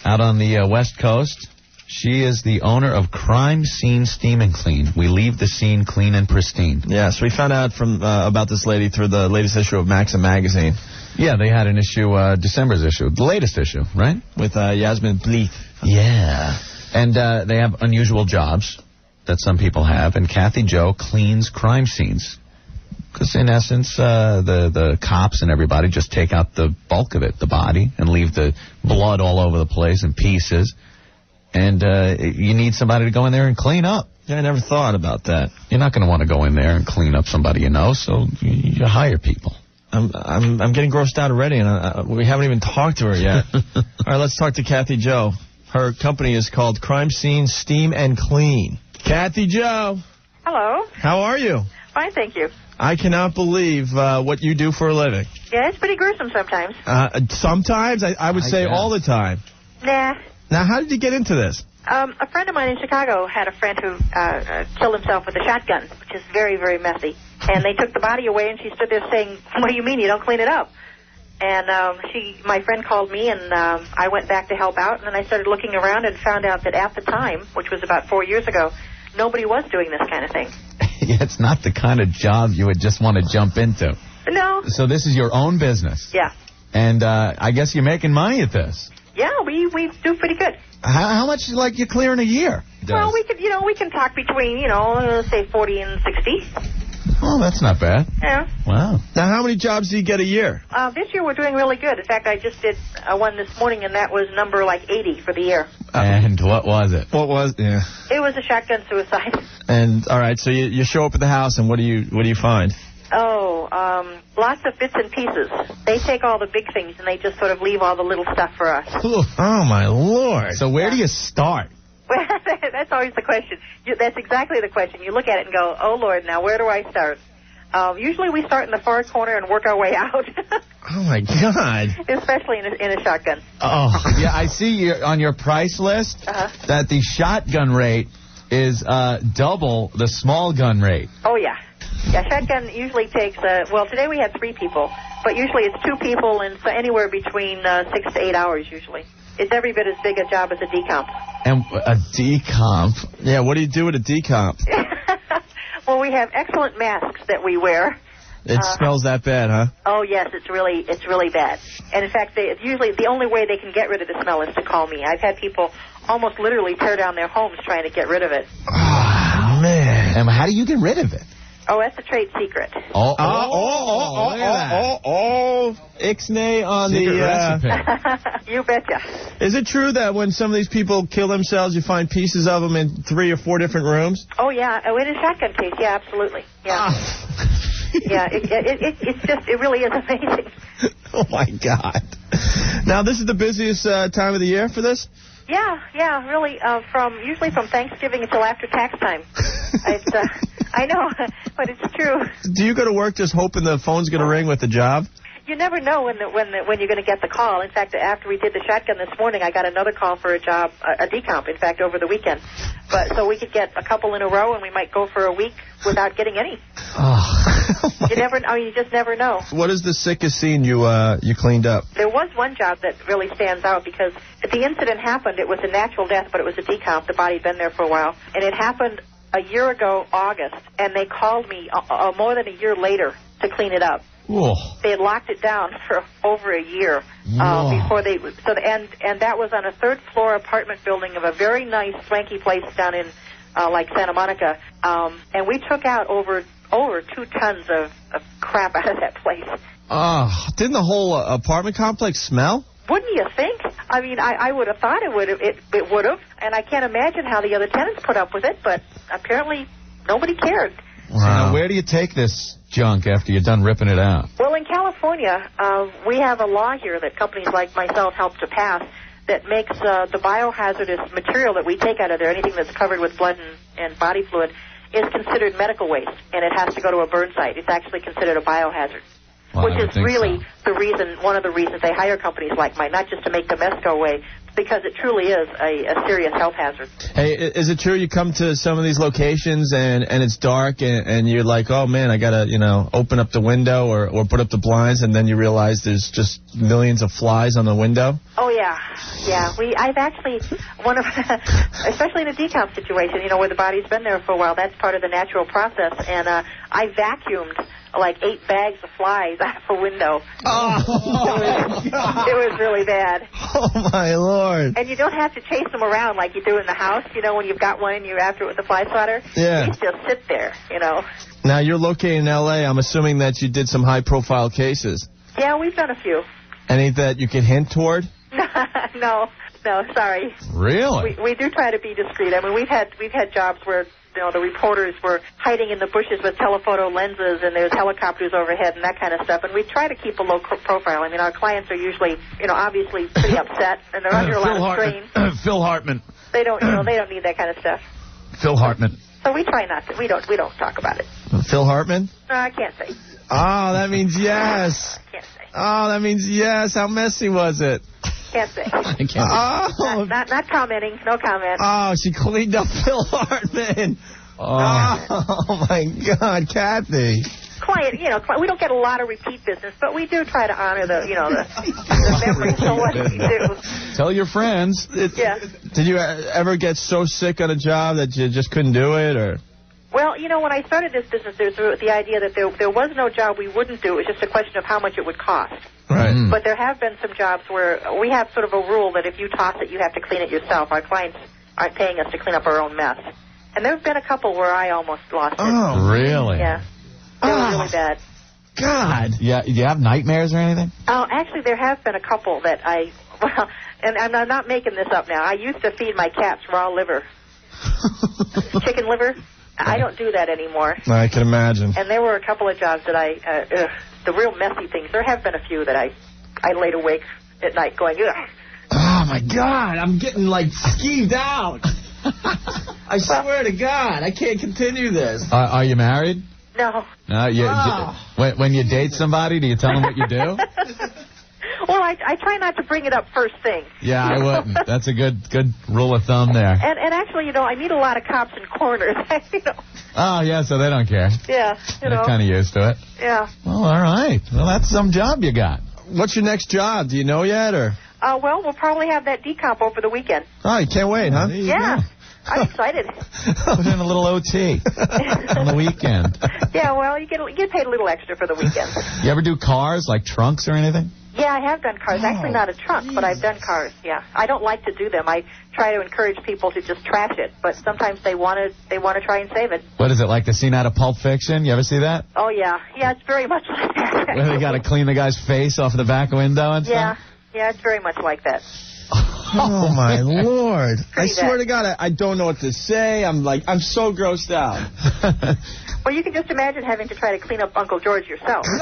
out on the uh, West Coast. She is the owner of Crime Scene Steam and Clean. We leave the scene clean and pristine. Yes, we found out from uh, about this lady through the latest issue of Maxim magazine Yeah, they had an issue, uh, December's issue, the latest issue, right? with uh, Yasmine Bleeth. Yeah. And uh, they have unusual jobs that some people have, and Kathy Joe cleans crime scenes. Because in essence, uh, the the cops and everybody just take out the bulk of it, the body, and leave the blood all over the place in pieces. And uh, you need somebody to go in there and clean up. Yeah, I never thought about that. You're not going to want to go in there and clean up somebody you know, so you, you hire people. I'm I'm I'm getting grossed out already, and uh, we haven't even talked to her yet. All right, let's talk to Kathy Joe. Her company is called Crime Scene Steam and Clean. Kathy Joe, Hello. how are you? Fine, thank you. I cannot believe uh, what you do for a living. Yeah, it's pretty gruesome sometimes. Uh, sometimes, I, I would I say guess. all the time. Nah. Now, how did you get into this? Um, a friend of mine in Chicago had a friend who uh, uh, killed himself with a shotgun, which is very, very messy. And they took the body away, and she stood there saying, "What do you mean you don't clean it up?" And um, she, my friend, called me, and um, I went back to help out. And then I started looking around and found out that at the time, which was about four years ago, nobody was doing this kind of thing. it's not the kind of job you would just want to jump into. No. So this is your own business. Yeah. And uh, I guess you're making money at this. Yeah, we we do pretty good. How, how much like you clear in a year? Well, we could, you know, we can talk between, you know, uh, say 40 and 60. Oh, that's not bad. Yeah. Wow. Now, how many jobs do you get a year? Uh, this year we're doing really good. In fact, I just did uh, one this morning, and that was number like 80 for the year. and what was it? What was? Yeah. It was a shotgun suicide. And all right, so you, you show up at the house, and what do you what do you find? Oh, um, lots of bits and pieces. They take all the big things, and they just sort of leave all the little stuff for us. Oh my lord! So where do you start? Well, that's always the question. You, that's exactly the question. You look at it and go, "Oh Lord, now where do I start?" Um, usually, we start in the far corner and work our way out, Oh my god! especially in a, in a shotgun. Oh, yeah, I see you on your price list Uh-huh. that the shotgun rate is uh, double the small gun rate. Oh yeah, yeah. Shotgun usually takes. Uh, well, today we had three people, but usually it's two people and so anywhere between uh, six to eight hours. Usually, it's every bit as big a job as a decomp. And a decomp. Yeah, what do you do with a decomp? well, we have excellent masks that we wear. It Uh, smells that bad, huh? Oh yes, it's really it's really bad. And in fact, they, it's usually the only way they can get rid of the smell is to call me. I've had people almost literally tear down their homes trying to get rid of it. Oh man! And how do you get rid of it? Oh, that's a trade secret. Oh, Oh, oh, oh, oh, look at oh, oh, oh, Ixnay on Secret the. Uh, recipe. you betcha. is it true that when some of these people kill themselves, you find pieces of them in three or four different rooms? Oh yeah, oh in a shotgun case, yeah, absolutely, yeah, yeah. It, it, it, it's just it really is amazing. oh my God! Now this is the busiest uh, time of the year for this. Yeah, yeah, really. Uh, from usually from Thanksgiving until after tax time. It's, uh, I know, but it's true. Do you go to work just hoping the phone's going to ring with the job? You never know when the, when the, when you're going to get the call. In fact, after we did the shotgun this morning, I got another call for a job, a, a decomp. In fact, over the weekend. But so we could get a couple in a row, and we might go for a week without getting any. Oh, You never. Oh, you just never know. What is the sickest scene you uh you cleaned up? There was one job that really stands out because the incident happened. It was a natural death, but it was a decomp. The body had been there for a while, and it happened a year ago, August. And they called me uh, uh, more than a year later to clean it up. Whoa. They had locked it down for over a year uh, before they. So the, and and that was on a third floor apartment building of a very nice swanky place down in uh, like Santa Monica. Um, and we took out over over two tons of, of crap out of that place. Oh, didn't the whole uh, apartment complex smell? Wouldn't you think? I mean, I, I would have thought it would have. It, it would have, and I can't imagine how the other tenants put up with it. But apparently, nobody cared. So now where do you take this junk after you're done ripping it out? Well, in California, uh, we have a law here that companies like myself help to pass that makes uh, the biohazardous material that we take out of there, anything that's covered with blood and, and body fluid, is considered medical waste, and it has to go to a burn site. It's actually considered a biohazard. Well, which is really so. the reason, one of the reasons they hire companies like mine, not just to make the mess go away, because it truly is a, a serious health hazard. Hey, is it true you come to some of these locations and and it's dark and, and you're like, oh man, I gotta you know open up the window or or put up the blinds and then you realize there's just millions of flies on the window? Oh yeah, yeah. We I've actually one of especially in a decomp situation, you know, where the body's been there for a while. That's part of the natural process, and uh, I vacuumed like eight bags of flies out of a window. Oh, It was really bad. oh my lord! And you don't have to chase them around like you do in the house. You know, when you've got one and you're after it with the fly swatter. Yeah. They just sit there. You know. Now you're located in L.A. I'm assuming that you did some high-profile cases. Yeah, we've done a few. Any that you can hint toward? no, no, sorry. Really? We we do try to be discreet. I mean, we've had we've had jobs where you know the reporters were hiding in the bushes with telephoto lenses, and there's helicopters overhead and that kind of stuff. And we try to keep a low profile. I mean, our clients are usually you know obviously pretty upset, and they're under a lot of strain. Phil Hartman. They don't you know they don't need that kind of stuff. Phil Hartman. So we try not to. We don't we don't talk about it. Phil Hartman? No, I can't say. Oh, that means yes. I Can't say. Oh, that means yes. How messy was it? Can't say. Oh, Not, not not commenting. No comment. oh, she cleaned up Phil Hartman. Oh. oh, my God, Kathy. Client, you know, cli- we don't get a lot of repeat business, but we do try to honor the, you know, the, the memories of what we do. Tell your friends. Yeah. Did you ever get so sick on a job that you just couldn't do it, or? Well, you know, when I started this business, there's the idea that there there was no job we wouldn't do. It was just a question of how much it would cost. Right. Mm. But there have been some jobs where we have sort of a rule that if you toss it, you have to clean it yourself. Our clients aren't paying us to clean up our own mess. And there have been a couple where I almost lost it. Oh, Really? Yeah. They were Ah. really bad. God. Yeah. Do you have nightmares or anything? Oh, actually, there have been a couple that I, well, and I'm I'm not making this up now. I used to feed my cats raw liver, chicken liver. I don't do that anymore. I can imagine. And there were a couple of jobs that I, uh, ugh, the real messy things. There have been a few that I, I laid awake at night going, ugh. Oh, my God. I'm getting, like, skeeved out. I swear to God, I can't continue this. Uh, are you married? No. No. You, Ah. when, when you date somebody, do you tell them what you do? Well, I, I try not to bring it up first thing. Yeah, I wouldn't. That's a good good rule of thumb there. And and actually, you know, I meet a lot of cops in corners. you know, Oh yeah, so they don't care. yeah, you They're kind of used to it. yeah. Well, all right. Well, that's some job you got. What's your next job? Do you know yet, or? Uh, well, we'll probably have that decomp over the weekend. Oh, you can't wait, huh? There Yeah, go. I'm excited. Put in a little OT on the weekend. yeah, well, you get you get paid a little extra for the weekend. You ever do cars like trunks or anything? Yeah, I have done cars. Actually, oh, not a trunk, but I've done cars. Yeah, I don't like to do them. I try to encourage people to just trash it, but sometimes they want to they want to try and save it. What is it like the scene out of Pulp Fiction? You ever see that? Oh yeah, yeah, it's very much like that. Where they got to clean the guy's face off the back window and Yeah, stuff. yeah, it's very much like that. Oh, oh my lord! I swear to God, I, I don't know what to say. I'm like, I'm so grossed out. Well, you can just imagine having to try to clean up Uncle George yourself.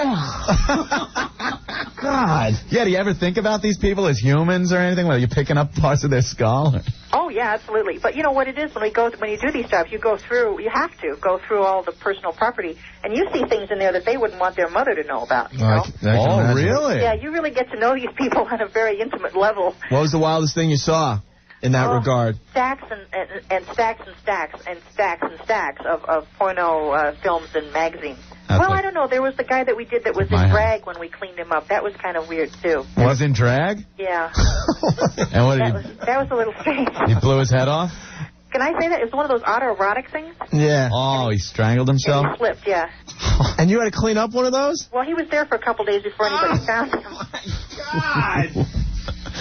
God. Yeah, do you ever think about these people as humans or anything? Whether you're picking up parts of their skull? Or... Yeah, absolutely. But you know what it is when we go when you do these jobs, you go through you have to go through all the personal property, and you see things in there that they wouldn't want their mother to know about. You know? Oh, really? Yeah, you really get to know these people on a very intimate level. What was the wildest thing you saw in that Oh. regard? Stacks and, and and stacks and stacks and stacks and stacks of of porno uh, films and magazines. That's well, what- I don't know. There was the guy that we did that was My in house. drag when we cleaned him up. That was kind of weird too. Was in drag? Yeah, And what that did was that was a little strange. he, he blew his head off? Can I say that? It's one of those autoerotic things. yeah. Oh, he strangled himself? And he slipped. Yeah. And you had to clean up one of those? Well, he was there for a couple days before anybody oh, found him.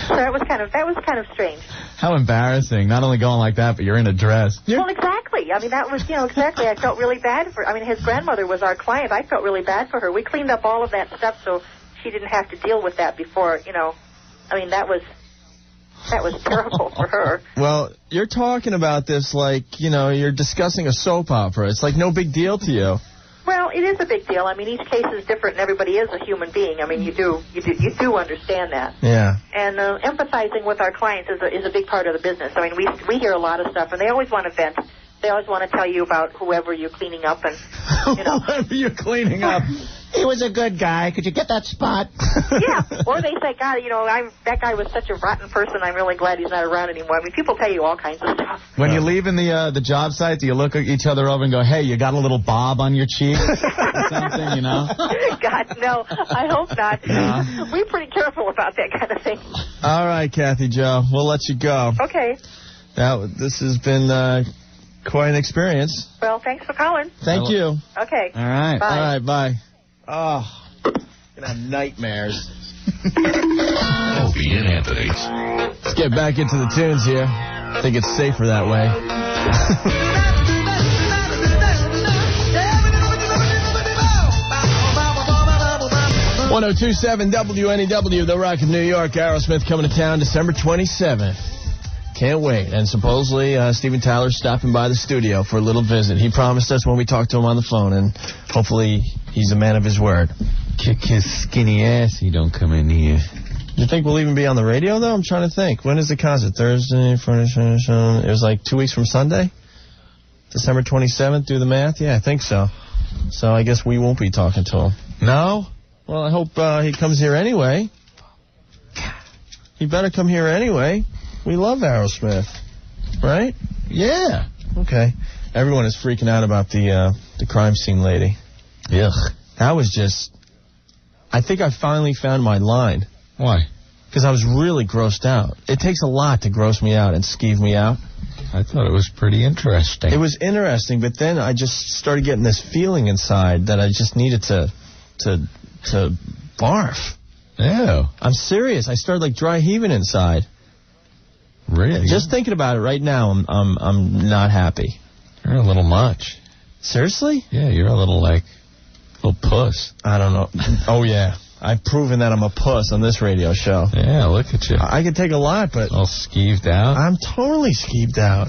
So that was kind of that was kind of strange. How embarrassing. Not only going like that, but you're in a dress. You're Well, exactly. I mean, that was, you know, exactly. I felt really bad for. I mean, his grandmother was our client. I felt really bad for her. We cleaned up all of that stuff so she didn't have to deal with that before. You know, I mean, that was that was terrible for her. Well, you're talking about this like, you know, you're discussing a soap opera. It's like no big deal to you. Well, it is a big deal. I mean, each case is different, and everybody is a human being. I mean, you do you do you do understand that. Yeah. And uh, empathizing with our clients is a, is a big part of the business. I mean, we we hear a lot of stuff, and they always want to vent. They always want to tell you about whoever you're cleaning up, and you know. Whoever you're cleaning up. He was a good guy. Could you get that spot? yeah. Or they say, God, you know, I'm that guy was such a rotten person. I'm really glad he's not around anymore. I mean, people tell you all kinds of stuff. When you leave in the uh, the job site, do you look at each other over and go, "Hey, you got a little bob on your cheek?" or something, you know? God, no. I hope not. No. We're pretty careful about that kind of thing. All right, Kathy Joe. We'll let you go. Okay. Now, this has been uh, quite an experience. Well, thanks for calling. Thank you. Okay. All right. Bye. All right, bye. Oh, gonna have nightmares. Opie and Anthony. Let's get back into the tunes here. I think it's safer that way. One zero two seven WNEW, The Rock of New York. Aerosmith coming to town December twenty seventh. Can't wait. And supposedly uh, Steven Tyler's stopping by the studio for a little visit. He promised us when we talked to him on the phone, and hopefully he's a man of his word. Kick his skinny ass. He don't come in here. You think we'll even be on the radio though? I'm trying to think. When is the concert? Thursday, Friday. It was like two weeks from Sunday. December 27th. Do the math. Yeah, I think so. So I guess we won't be talking to him. No? Well, I hope uh, he comes here anyway. He better come here anyway. We love Aerosmith, right? Yeah. Okay. Everyone is freaking out about the uh, the crime scene lady. Ugh. That was just. I think I finally found my line. Why? because I was really grossed out. It takes a lot to gross me out and skeeve me out. I thought it was pretty interesting. It was interesting, but then I just started getting this feeling inside that I just needed to to to barf. Ew. I'm serious. I started like dry heaving inside. Really? Just thinking about it right now, I'm I'm I'm not happy. You're a little much. Seriously? Yeah, you're a little like little puss. I don't know. Oh yeah, I've proven that I'm a puss on this radio show. Yeah, look at you. I can take a lot, but All skeeved out. I'm totally skeeved out.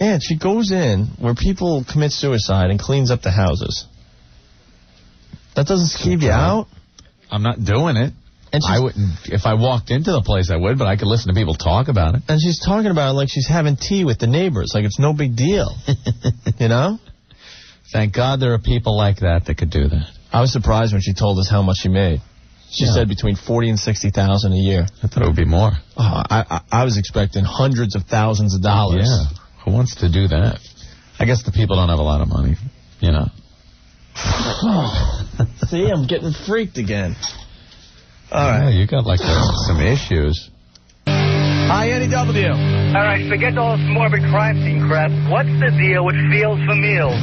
And she goes in where people commit suicide and cleans up the houses. That doesn't skeeve you out? I'm not doing it. And I wouldn't. If I walked into the place, I would, but I could listen to people talk about it. and she's talking about it like she's having tea with the neighbors, like it's no big deal. you know? Thank God there are people like that that could do that. I was surprised when she told us how much she made. She Yeah. said between forty and sixty thousand a year. I thought it would be more. Oh, I, I I was expecting hundreds of thousands of dollars. Yeah. Who wants to do that? I guess the people don't have a lot of money. You know. See, I'm getting freaked again. All Yeah, right. you got like uh, some issues. Hi, NEW. All right, forget all this morbid crime scene crap. What's the deal with Fields for Meals?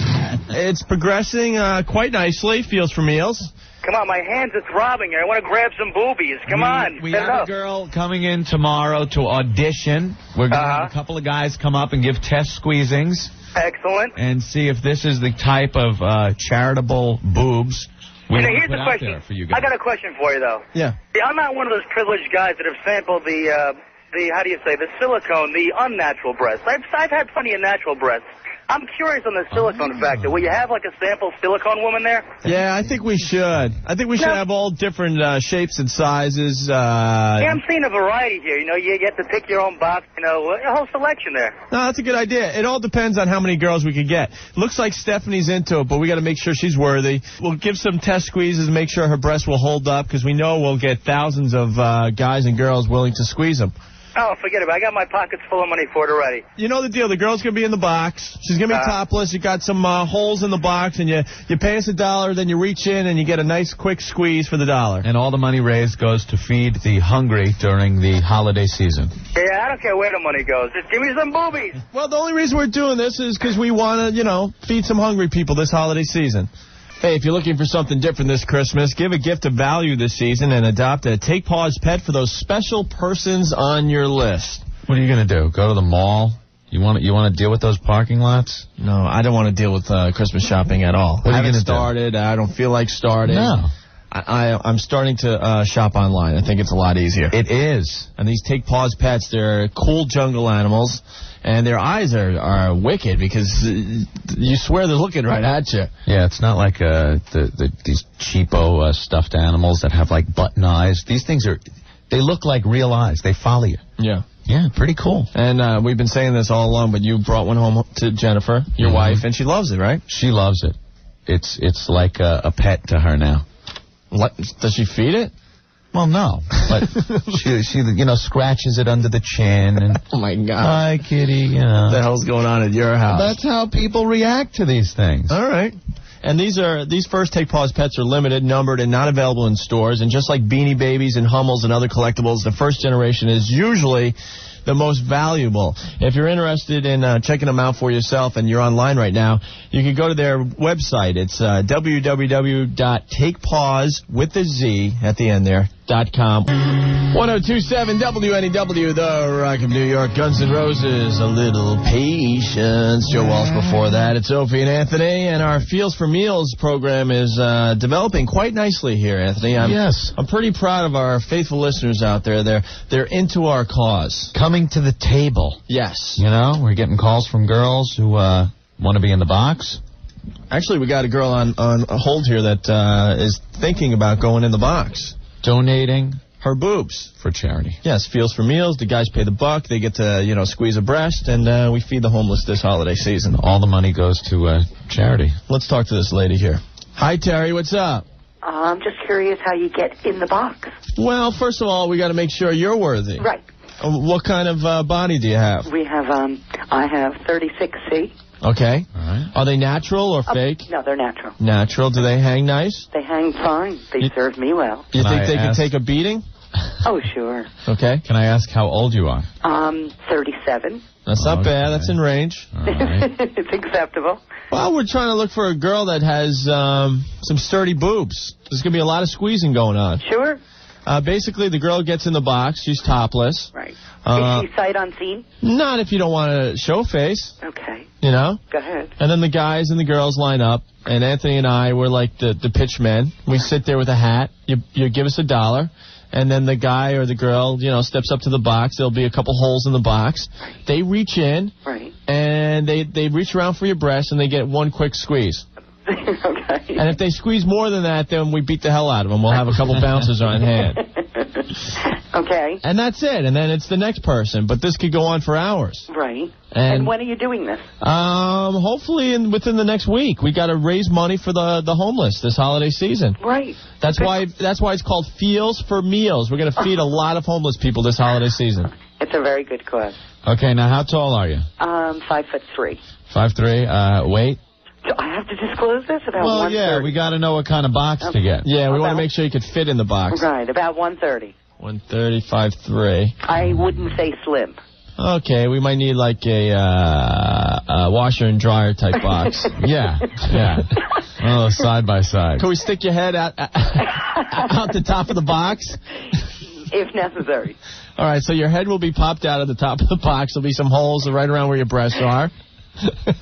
It's progressing uh, quite nicely. Feels for meals. Come on, my hands are throbbing. I want to grab some boobies. Come on. We have it a girl coming in tomorrow to audition. We're going to have Uh-huh. a couple of guys come up and give test squeezings Excellent. and see if this is the type of uh, charitable boobs we You know, here's put the question. for you guys. I got a question for you, though. Yeah. See, I'm not one of those privileged guys that have sampled the, uh, the how do you say, the silicone, the unnatural breasts. I've, I've had plenty of natural breasts. I'm curious on the silicone Oh. factor. Will you have like a sample silicone woman there? Yeah, I think we should. I think we should No. have all different uh, shapes and sizes. Uh, yeah, I'm seeing a variety here. You know, you get to pick your own box. You know, a whole selection there. no, that's a good idea. It all depends on how many girls we could get. Looks like Stephanie's into it, but we got to make sure she's worthy. We'll give some test squeezes, make sure her breasts will hold up, because we know we'll get thousands of uh, guys and girls willing to squeeze them. Oh, forget it. I got my pockets full of money for it already. You know the deal. The girl's gonna be in the box. She's gonna be Uh. topless. You got some uh, holes in the box, and you you pay us a dollar. Then you reach in and you get a nice quick squeeze for the dollar. And all the money raised goes to feed the hungry during the holiday season. Yeah, I don't care where the money goes. Just give me some boobies. Well, the only reason we're doing this is because we want to, you know, feed some hungry people this holiday season. Hey, if you're looking for something different this Christmas, give a gift of value this season and adopt a Take Pause pet for those special persons on your list. What are you gonna do? Go to the mall? You want you want to deal with those parking lots? No, I don't want to deal with uh, Christmas shopping at all. What are I you haven't gonna do? started. I don't feel like starting. No. I, I, I'm starting to uh, shop online. I think it's a lot easier. It is. And these Take Paws pets, they're cool jungle animals, and their eyes are, are wicked because you swear they're looking right at you. Yeah, it's not like uh, the, the these cheapo uh, stuffed animals that have like button eyes. These things are, they look like real eyes. They follow you. Yeah. Yeah, pretty cool. And uh, we've been saying this all along, but you brought one home to Jennifer, your Mhm. wife, and she loves it, right? She loves it. It's it's like a, a pet to her now. What, does she feed it? Well, no, but she she you know scratches it under the chin and Oh my God! hi kitty, you What the hell's going on at your house? That's how people react to these things. All right. And these are these first Take Pause pets are limited, numbered, and not available in stores. And just like Beanie Babies and Hummels and other collectibles, the first generation is usually the most valuable. If you're interested in uh, checking them out for yourself and you're online right now, you can go to their website. It's uh, www.takepause with the Z at the end there. Dot com. 1027 WNEW, the Rock of New York, Guns N' Roses, a little patience. Joe Walsh before that. It's Opie and Anthony, and our Feels for Meals program is uh, developing quite nicely here, Anthony. I'm, Yes. I'm pretty proud of our faithful listeners out there. They're, they're into our cause. Coming to the table. Yes. You know, we're getting calls from girls who uh, want to be in the box. Actually, we got a girl on, on hold here that uh, is thinking about going in the box. Donating Her boobs. for charity. Yes, Feels for Meals. The guys pay the buck. They get to, you know, squeeze a breast, and uh, we feed the homeless this holiday season. All the money goes to uh, charity. Let's talk to this lady here. Hi, Terry. What's up? I'm just curious how you get in the box. Well, first of all, we got to make sure you're worthy. Right. Uh, What kind of uh, body do you have? We have, um, I have 36C. Okay. All right. Are they natural or fake? No, they're natural. Natural. Do they hang nice? They hang fine. They You- serve me well. You think I they ask- could take a beating? Oh, sure. Okay. Can I ask how old you are? Um, 37. That's not Okay. bad. That's in range. All right. it's acceptable. Well, we're trying to look for a girl that has um, some sturdy boobs. There's going to be a lot of squeezing going on. Sure. Uh, basically, the girl gets in the box. She's topless. Right. Uh, Is she sight unseen? Not if you don't want to show face, Okay. you know. Go ahead. And then the guys and the girls line up, and Anthony and I were like the the pitch men. We sit there with a hat. You you give us a dollar, and then the guy or the girl, you know, steps up to the box. There'll be a couple holes in the box. They reach in Right. and they they reach around for your breast, and they get one quick squeeze. okay. And if they squeeze more than that, then we beat the hell out of them. We'll have a couple bouncers on hand, okay. and that's it. And then it's the next person. But this could go on for hours. Right. And, And when are you doing this? um, hopefully in within the next week, we got to raise money for the the homeless this holiday season. Right. That's why that's why it's called Feels for Meals. We're going to feed a lot of homeless people this holiday season. It's a very good cause. Okay, now how tall are you? Um, five foot three. Five three. Uh, weight. Do I have to disclose this about Well, one yeah, we got to know what kind of box to get. Yeah, we want to make sure you could fit in the box. Right, about one thirty. One thirty five three. I wouldn't say slim. Okay, we might need like a, uh, a washer and dryer type box. Yeah, yeah. Oh, side by side. Can we stick your head out out the top of the box? if necessary. All right, so your head will be popped out of the top of the box. There'll be some holes right around where your breasts are.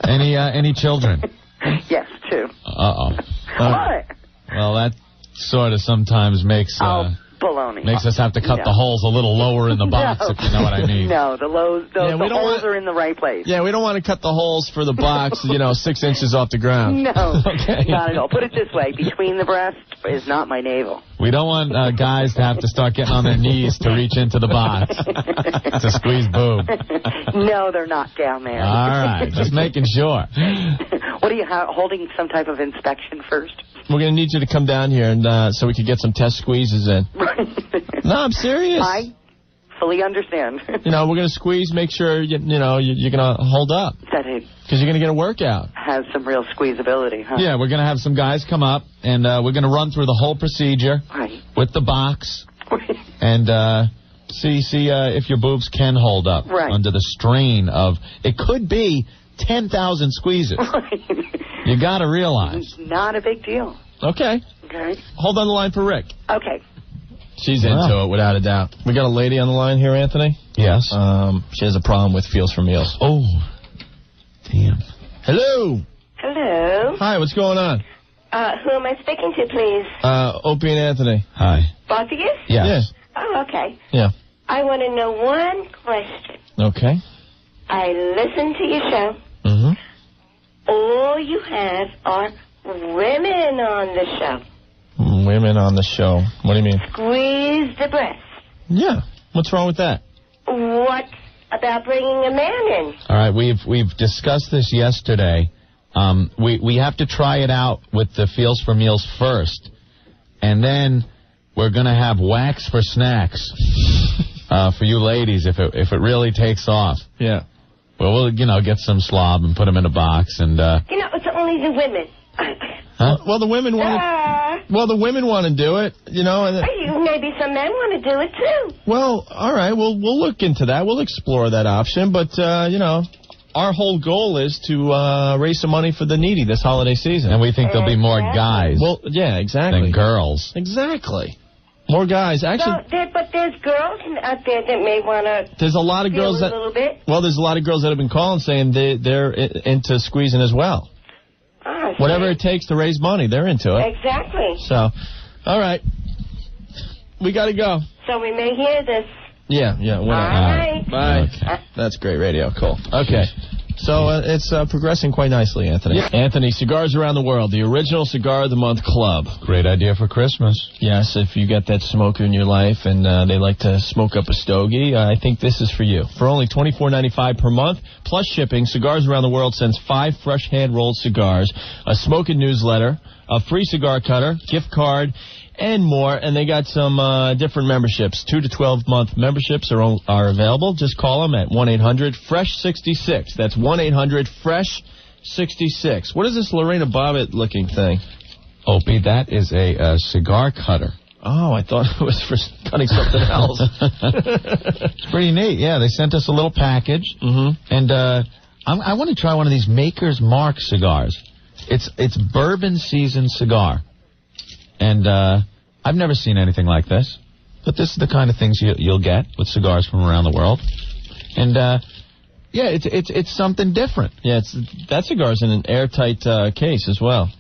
Any uh, any children? Yes, two. Uh oh. What? Well, that sort of sometimes makes uh, Oh, baloney. makes us have to cut No. the holes a little lower in the box, No. if you know what I mean. No, the lows, the, Yeah, the holes want- are in the right place. Yeah, we don't want to cut the holes for the box, you know, six inches off the ground. No, Okay. not at all. Put it this way: between the breast is not my navel. We don't want uh, guys to have to start getting on their knees to reach into the box to squeeze boob. no, they're not down there. All right, just making sure. what are you ha- holding? Some type of inspection first? We're gonna need you to come down here and uh, so we could get some test squeezes in. No, I'm serious. I fully understand. You know, we're going to squeeze, make sure, you, you know, you, you're going to hold up. that it Because you're going to get a workout. has some real squeezability, huh? Yeah, we're going to have some guys come up, and uh, we're going to run through the whole procedure Right. with the box and uh, see see uh, if your boobs can hold up Right. under the strain of. It could be 10,000 squeezes. You got to realize. It's not a big deal. Okay. Okay. Hold on the line for Rick. Okay. She's Wow. into it, without a doubt. We got a lady on the line here, Anthony. Yes. Um, she has a problem with Feels for Meals. Oh, damn. Hello. Hello. Hi, what's going on? Uh, who am I speaking to, please? Uh, Opie and Anthony. Hi. Both of you? Yes. Oh, okay. Yeah. I want to know one question. Okay. I listen to your show. Mm-hmm. All you have are women on the show. Women on the show. What do you mean? Squeeze the breast. Yeah. What's wrong with that? What about bringing a man in? All right, we've we've discussed this yesterday. Um, we we have to try it out with the feels for meals first, and then we're gonna have wax for snacks uh, for you ladies if it if it really takes off. Yeah. Well, we'll you know get some slob and put them in a box and. Uh, You know, it's only the women. Huh? Well, the women want to. Uh, Well, the women want to do it, you know. And you- maybe some men want to do it too. well, all right. We'll we'll look into that. We'll explore that option. But uh, you know, our whole goal is to uh, raise some money for the needy this holiday season. And we think there'll be more guys Well, yeah, exactly. than girls. Exactly. More guys. Actually, So there, but there's girls out there that may want to there's a lot of feel girls a that. little bit. Well, there's a lot of girls that have been calling saying they they're into squeezing as well. Ah, Whatever it takes to raise money, they're into it. Exactly. So, all right, we got to go. So we may hear this. Yeah, yeah. All right. Bye. That's great radio. Cool. Okay. So uh, it's uh, progressing quite nicely, Anthony. Anthony, Cigars Around the World, the original Cigar of the Month Club. Great idea for Christmas. Yes, if you got that smoker in your life and uh, they like to smoke up a stogie, uh, I think this is for you. For only twenty four ninety five per month, plus shipping, Cigars Around the World sends five fresh hand rolled cigars, a smoking newsletter, a free cigar cutter, gift card, and more. And they got some uh, different memberships. Two to twelve month memberships are are available. Just call them at one eight hundred fresh sixty six. That's one eight hundred fresh sixty six. What is this Lorena Bobbitt looking thing? Opie, that is a uh, cigar cutter. Oh, I thought it was for cutting something else. It's pretty neat. Yeah, they sent us a little package, mm-hmm. and uh, I'm, I want to try one of these Maker's Mark cigars. It's it's bourbon seasoned cigar, and uh, I've never seen anything like this. But this is the kind of things you, you'll get with cigars from around the world, and uh, yeah, it's it's it's something different. Yeah, it's that cigar's in an airtight uh, case as well.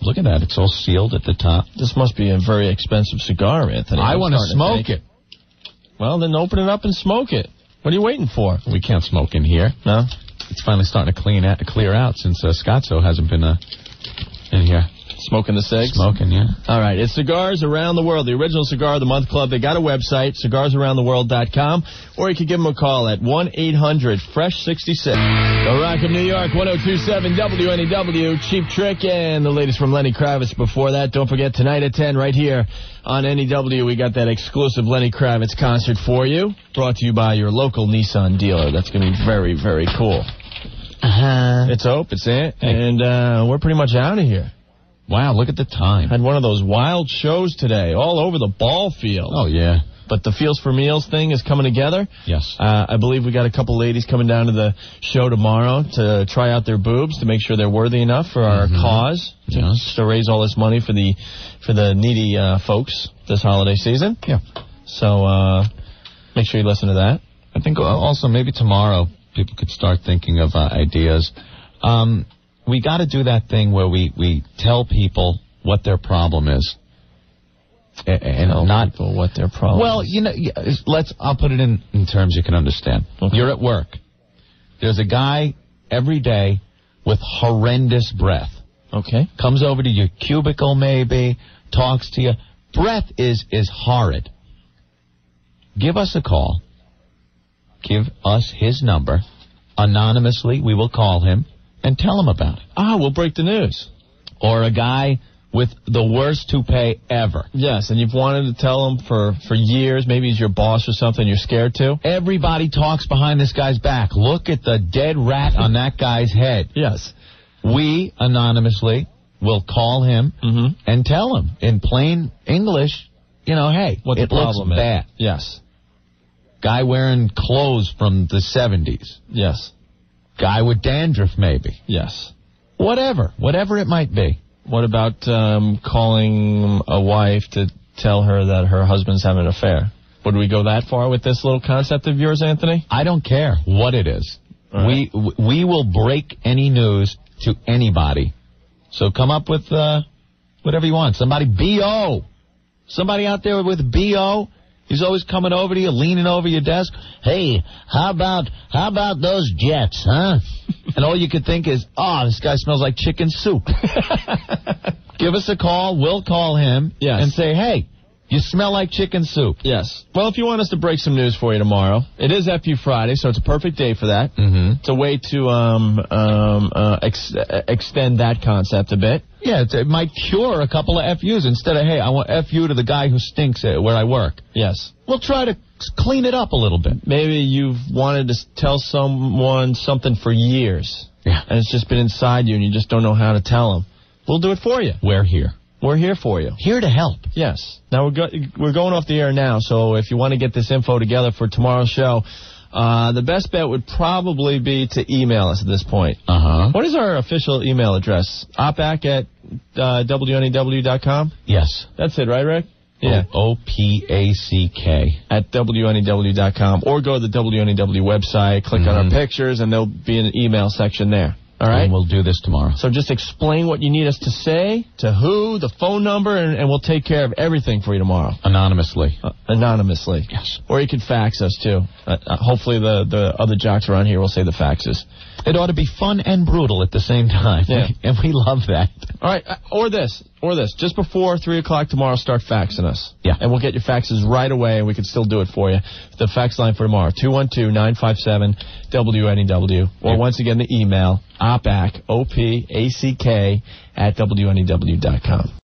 Look at that; it's all sealed at the top. This must be a very expensive cigar, Anthony. I want to smoke it. Well, then open it up and smoke it. What are you waiting for? We can't smoke in here. No. It's finally starting to clean out, clear out since uh, Scotzo hasn't been uh, in here Smoking the cigs? smoking. Yeah. All right, it's Cigars Around the World, the original Cigar of the Month Club. They got a website, cigarsaroundtheworld.com, or you could give them a call at 1-800-FRESH-66. The Rock of New York, 1027 WNEW, Cheap Trick, and the latest from Lenny Kravitz before that. Don't forget, tonight at 10, right here on NEW, we got that exclusive Lenny Kravitz concert for you, brought to you by your local Nissan dealer. That's going to be very, very cool. Uh-huh. It's Hope, it's it, and uh, we're pretty much out of here. Wow, look at the time. Had one of those wild shows today, all over the ball field. Oh yeah. But the Feels for Meals thing is coming together. Yes. Uh, I believe we got a couple ladies coming down to the show tomorrow to try out their boobs to make sure they're worthy enough for our cause to, Mm-hmm. Yes. to raise all this money for the for the needy uh, folks this holiday season. Yeah. So uh, make sure you listen to that. I think uh, also maybe tomorrow people could start thinking of uh, ideas. Um, we got to do that thing where we, we tell people what their problem is. And Tell not people what their problem. Well, you know, uh, let's. I'll put it in, in terms you can understand. You're at work. There's a guy every day with horrendous breath. Okay. Comes over to your cubicle, maybe talks to you. Breath is is horrid. Give us a call. Give us his number. Anonymously, we will call him and tell him about it. Ah, we'll break the news. Or a guy with the worst toupee ever. Yes, and you've wanted to tell him for, for years. Maybe he's your boss or something. You're scared to. Everybody talks behind this guy's back. Look at the dead rat on that guy's head. Yes. We, anonymously, will call him Mm-hmm. and tell him in plain English, you know, hey, What the it looks problem is. bad. Yes. Guy wearing clothes from the 70s. Yes. Guy with dandruff, maybe. Yes. Whatever. Whatever it might be. What about um, calling a wife to tell her that her husband's having an affair? Would we go that far with this little concept of yours, Anthony? I don't care what it is. All We we will break any news to anybody. So come up with uh, whatever you want. Somebody bo, somebody out there with bo. He's always coming over to you, leaning over your desk. Hey, how about how about those Jets, huh? and all you could think is, oh, this guy smells like chicken soup. Give us a call. We'll call him Yes. and say, hey, you smell like chicken soup. Yes. Well, if you want us to break some news for you tomorrow, it is FU Friday, so it's a perfect day for that. Mm-hmm. It's a way to um, um, uh, ex- uh, extend that concept a bit. Yeah, it, it might cure a couple of FUs instead of, hey, I want FU to the guy who stinks at where I work. Yes. We'll try to clean it up a little bit. Maybe you've wanted to tell someone something for years, Yeah. and it's just been inside you, and you just don't know how to tell them. We'll do it for you. We're here. We're here for you. Here to help. Yes. Now we're go- we're going off the air now, so if you want to get this info together for tomorrow's show, uh, the best bet would probably be to email us at this point. Uh huh. What is our official email address? Opack at uh, WNEW.com? Yes. That's it, right, Rick? Yeah. O P A C K. At WNEW.com. Or go to the WNEW website, click on our Mhm. pictures, and there'll be an email section there. All right? And we'll do this tomorrow. So just explain what you need us to say, to who, the phone number, and, and we'll take care of everything for you tomorrow. Anonymously. Uh, anonymously. Yes. Or you could fax us, too. Uh, uh, hopefully the, the other jocks around here will say the faxes. It ought to be fun and brutal at the same time. Yeah. and we love that. All right, uh, or this, or this. Just before 3 o'clock tomorrow, start faxing us. Yeah. And we'll get your faxes right away, and we can still do it for you. The fax line for tomorrow, 212-957-WNEW. Or once again, the email, opack, O-P-A-C-K, at WNEW.com.